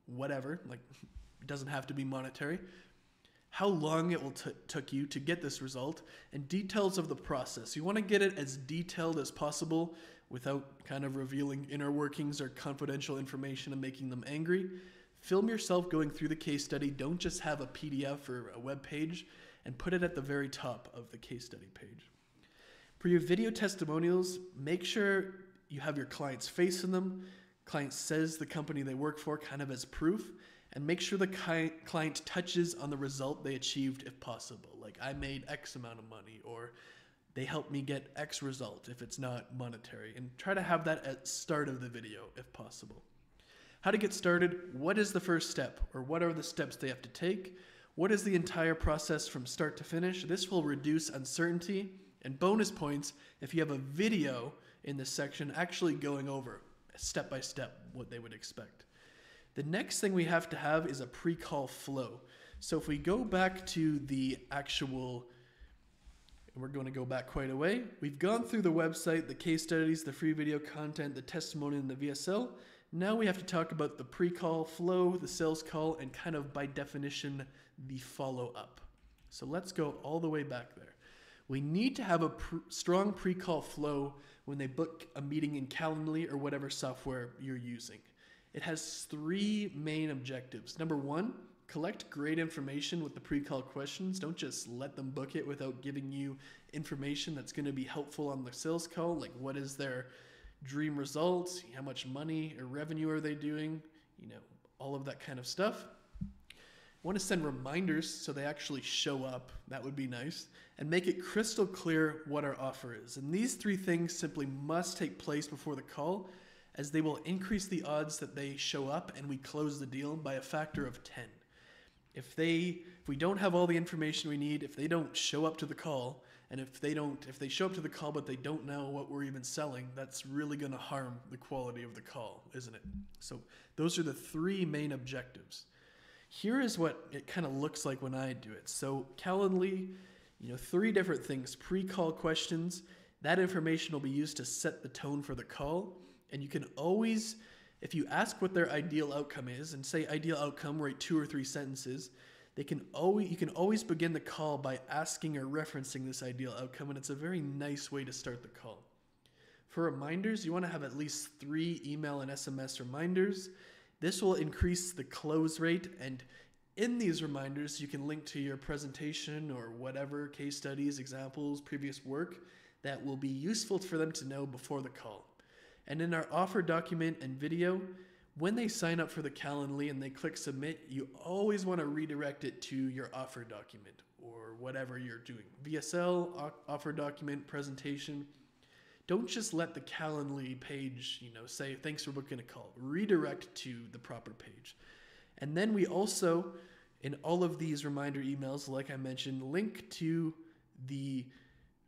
whatever, like it doesn't have to be monetary, how long it will t- took you to get this result, and details of the process. You want to get it as detailed as possible without kind of revealing inner workings or confidential information and making them angry. Film yourself going through the case study. Don't just have a PDF or a web page and put it at the very top of the case study page. For your video testimonials, make sure you have your client's face in them client says the company they work for kind of as proof and make sure the client touches on the result they achieved if possible like i made x amount of money or they helped me get x result if it's not monetary and try to have that at start of the video if possible how to get started, what is the first step, or what are the steps they have to take, what is the entire process from start to finish. This will reduce uncertainty and bonus points if you have a video in this section actually going over step by step what they would expect. The next thing we have to have is a pre-call flow. So if we go back to the actual we're going to go back quite a way. We've gone through the website, the case studies, the free video content, the testimony, and the VSL. Now we have to talk about the pre call flow, the sales call, and kind of by definition, the follow up. So let's go all the way back there. We need to have a pr- strong pre call flow when they book a meeting in Calendly or whatever software you're using. It has three main objectives. Number one, collect great information with the pre-call questions. Don't just let them book it without giving you information that's going to be helpful on the sales call, like what is their dream results, how much money or revenue are they doing, you know, all of that kind of stuff. Want to send reminders so they actually show up. That would be nice. And make it crystal clear what our offer is. And these three things simply must take place before the call as they will increase the odds that they show up and we close the deal by a factor of 10 if they if we don't have all the information we need if they don't show up to the call and if they don't if they show up to the call but they don't know what we're even selling that's really going to harm the quality of the call isn't it? So those are the three main objectives. Here is what it kind of looks like when i do it. So calendly you know three different things. Pre-call questions that information will be used to set the tone for the call and you can always if you ask what their ideal outcome is and say ideal outcome, write two or three sentences, they can always you can always begin the call by asking or referencing this ideal outcome, and it's a very nice way to start the call. For reminders, you want to have at least three email and SMS reminders. This will increase the close rate, and in these reminders, you can link to your presentation or whatever case studies, examples, previous work that will be useful for them to know before the call. And in our offer document and video, when they sign up for the Calendly and they click submit, you always want to redirect it to your offer document or whatever you're doing. VSL, offer document, presentation. Don't just let the Calendly page, you know, say thanks for booking a call. Redirect to the proper page. And then we also in all of these reminder emails, like I mentioned, link to the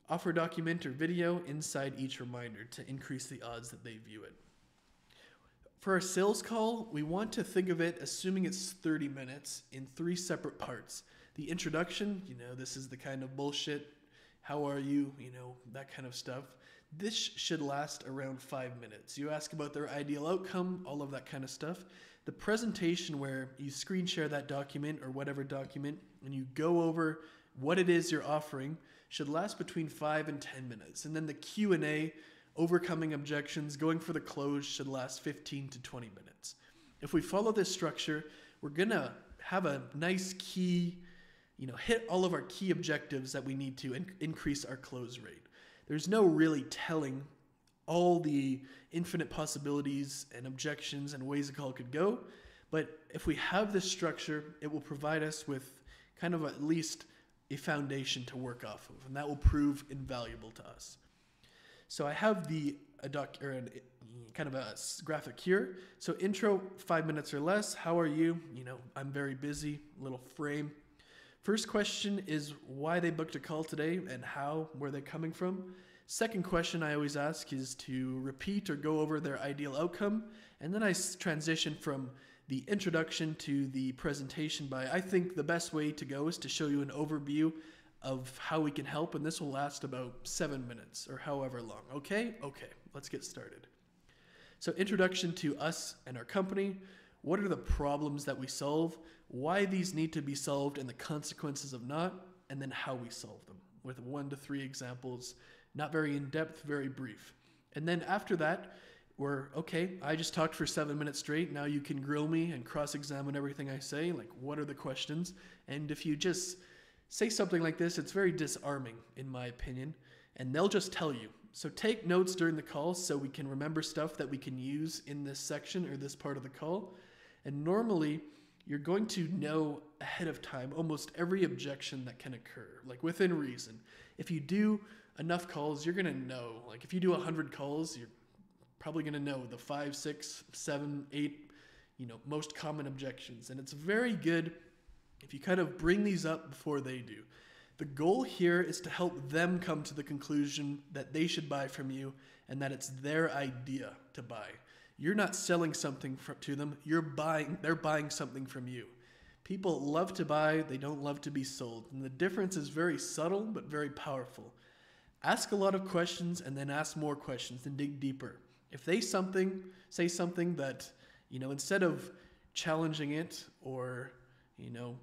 offer document or video inside each reminder to increase the odds that they view it. For our sales call, we want to think of it assuming it's 30 minutes in three separate parts. The introduction, you know, this is the kind of bullshit, how are you, you know, that kind of stuff. This should last around five minutes. You ask about their ideal outcome, all of that kind of stuff. The presentation where you screen share that document or whatever document and you go over what it is you're offering should last between 5 and 10 minutes. And then the Q&A, overcoming objections, going for the close should last 15 to 20 minutes. If we follow this structure, we're going to have a nice key, you know, hit all of our key objectives that we need to in- increase our close rate. There's no really telling all the infinite possibilities and objections and ways a call could go. But if we have this structure, it will provide us with kind of at least a foundation to work off of, and that will prove invaluable to us. So I have the a doc or an, kind of a graphic here. So intro, five minutes or less. How are you? You know, I'm very busy. Little frame. First question is why they booked a call today and how, where they're coming from. Second question I always ask is to repeat or go over their ideal outcome. And then I transition from the introduction to the presentation by I think the best way to go is to show you an overview of how we can help, and this will last about seven minutes or however long. Okay? Okay, let's get started. So, introduction to us and our company. What are the problems that we solve? Why these need to be solved and the consequences of not, and then how we solve them with one to three examples, not very in depth, very brief. And then after that, where okay i just talked for seven minutes straight. Now you can grill me and cross-examine everything i say. Like what are the questions? And if you just say something like this it's very disarming in my opinion. And they'll just tell you. So take notes during the call so we can remember stuff that we can use in this section or this part of the call. And normally you're going to know ahead of time almost every objection that can occur like within reason. If you do enough calls you're going to know. Like if you do 100 calls you're probably going to know the five, six, seven, eight, you know, most common objections. And it's very good if you kind of bring these up before they do. The goal here is to help them come to the conclusion that they should buy from you and that it's their idea to buy. You're not selling something to them, you're buying they're buying something from you. People love to buy, they don't love to be sold, and the difference is very subtle but very powerful. Ask a lot of questions and then ask more questions and dig deeper. If they something say something that, you know, instead of challenging it or, you know,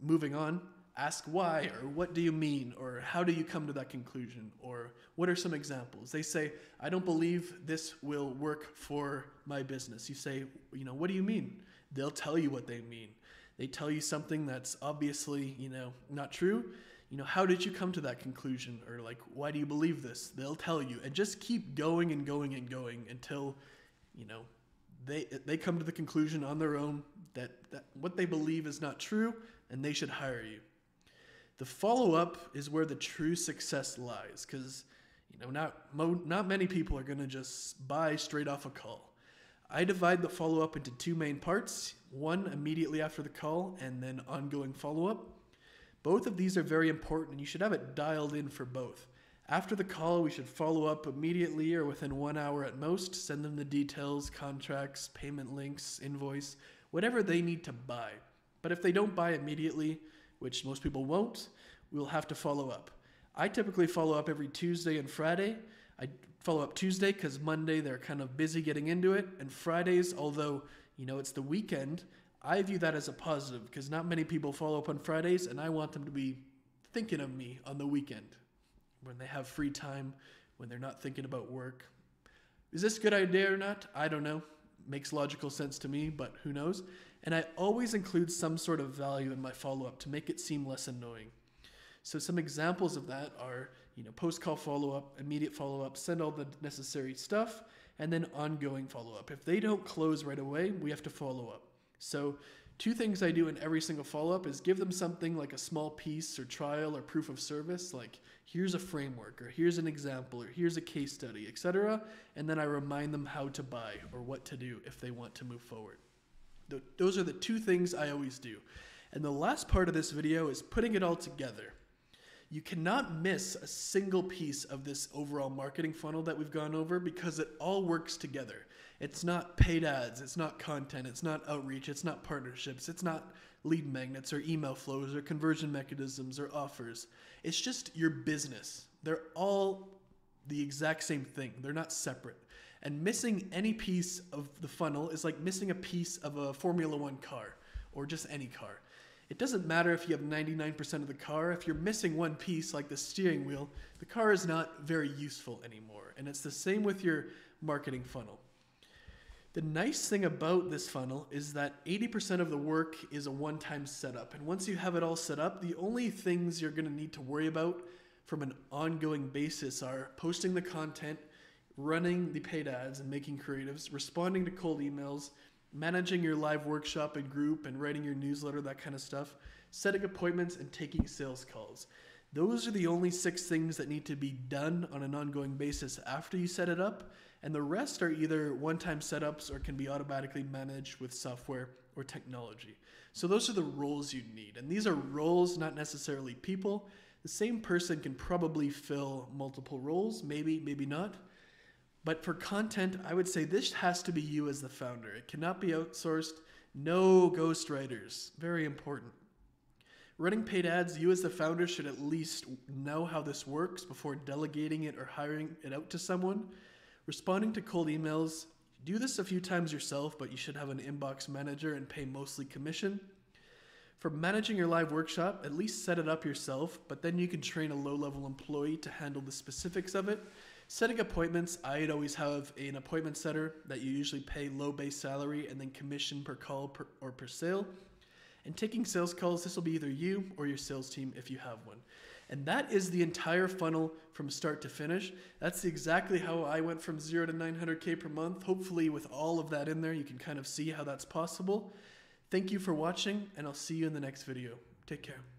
moving on, ask why or what do you mean or how do you come to that conclusion or what are some examples? They say i don't believe this will work for my business. You say you know what do you mean? They'll tell you what they mean. They tell you something that's obviously you know not true you know how did you come to that conclusion or like why do you believe this they'll tell you and just keep going and going and going until you know they they come to the conclusion on their own that, that what they believe is not true and they should hire you the follow up is where the true success lies because you know not mo- not many people are going to just buy straight off a call. I divide the follow up into two main parts, one immediately after the call and then ongoing follow up. Both of these are very important and you should have it dialed in for both. After the call, we should follow up immediately or within one hour at most, send them the details, contracts, payment links, invoice, whatever they need to buy. But if they don't buy immediately, which most people won't, we'll have to follow up. I typically follow up every Tuesday and Friday. I follow up Tuesday because Monday they're kind of busy getting into it, and Fridays, although you know it's the weekend, I view that as a positive because not many people follow up on Fridays, and I want them to be thinking of me on the weekend when they have free time, when they're not thinking about work. Is this a good idea or not? I don't know makes logical sense to me, but who knows? And I always include some sort of value in my follow up to make it seem less annoying. So some examples of that are, you know, post-call follow-up, immediate follow-up, send all the necessary stuff, and then ongoing follow-up. If they don't close right away, we have to follow up. So two things I do in every single follow-up is give them something like a small piece or trial or proof of service, like here's a framework or here's an example or here's a case study, etc. And then I remind them how to buy or what to do if they want to move forward. Those are the two things I always do. And the last part of this video is putting it all together. You cannot miss a single piece of this overall marketing funnel that we've gone over because it all works together. It's not paid ads, it's not content, it's not outreach, it's not partnerships, it's not lead magnets or email flows or conversion mechanisms or offers. It's just your business. They're all the exact same thing. They're not separate. And missing any piece of the funnel is like missing a piece of a Formula One car or just any car. It doesn't matter if you have 99% of the car, if you're missing one piece like the steering wheel, the car is not very useful anymore. And it's the same with your marketing funnel. The nice thing about this funnel is that 80% of the work is a one time setup. And once you have it all set up, the only things you're going to need to worry about from an ongoing basis are posting the content, running the paid ads and making creatives, responding to cold emails, managing your live workshop and group and writing your newsletter, that kind of stuff, setting appointments, and taking sales calls. Those are the only six things that need to be done on an ongoing basis after you set it up, and the rest are either one time setups or can be automatically managed with software or technology. So, those are the roles you need, and these are roles, not necessarily people. The same person can probably fill multiple roles, maybe, maybe not. But for content, I would say this has to be you as the founder. It cannot be outsourced. No ghostwriters. Very important. Running paid ads, you as the founder should at least know how this works before delegating it or hiring it out to someone. Responding to cold emails, do this a few times yourself, but you should have an inbox manager and pay mostly commission. For managing your live workshop, at least set it up yourself, but then you can train a low level employee to handle the specifics of it. Setting appointments, I'd always have an appointment setter that you usually pay low base salary and then commission per call per, or per sale. And taking sales calls, this will be either you or your sales team if you have one. And that is the entire funnel from start to finish. That's exactly how I went from zero to 900K per month. Hopefully, with all of that in there, you can kind of see how that's possible. Thank you for watching, and I'll see you in the next video. Take care.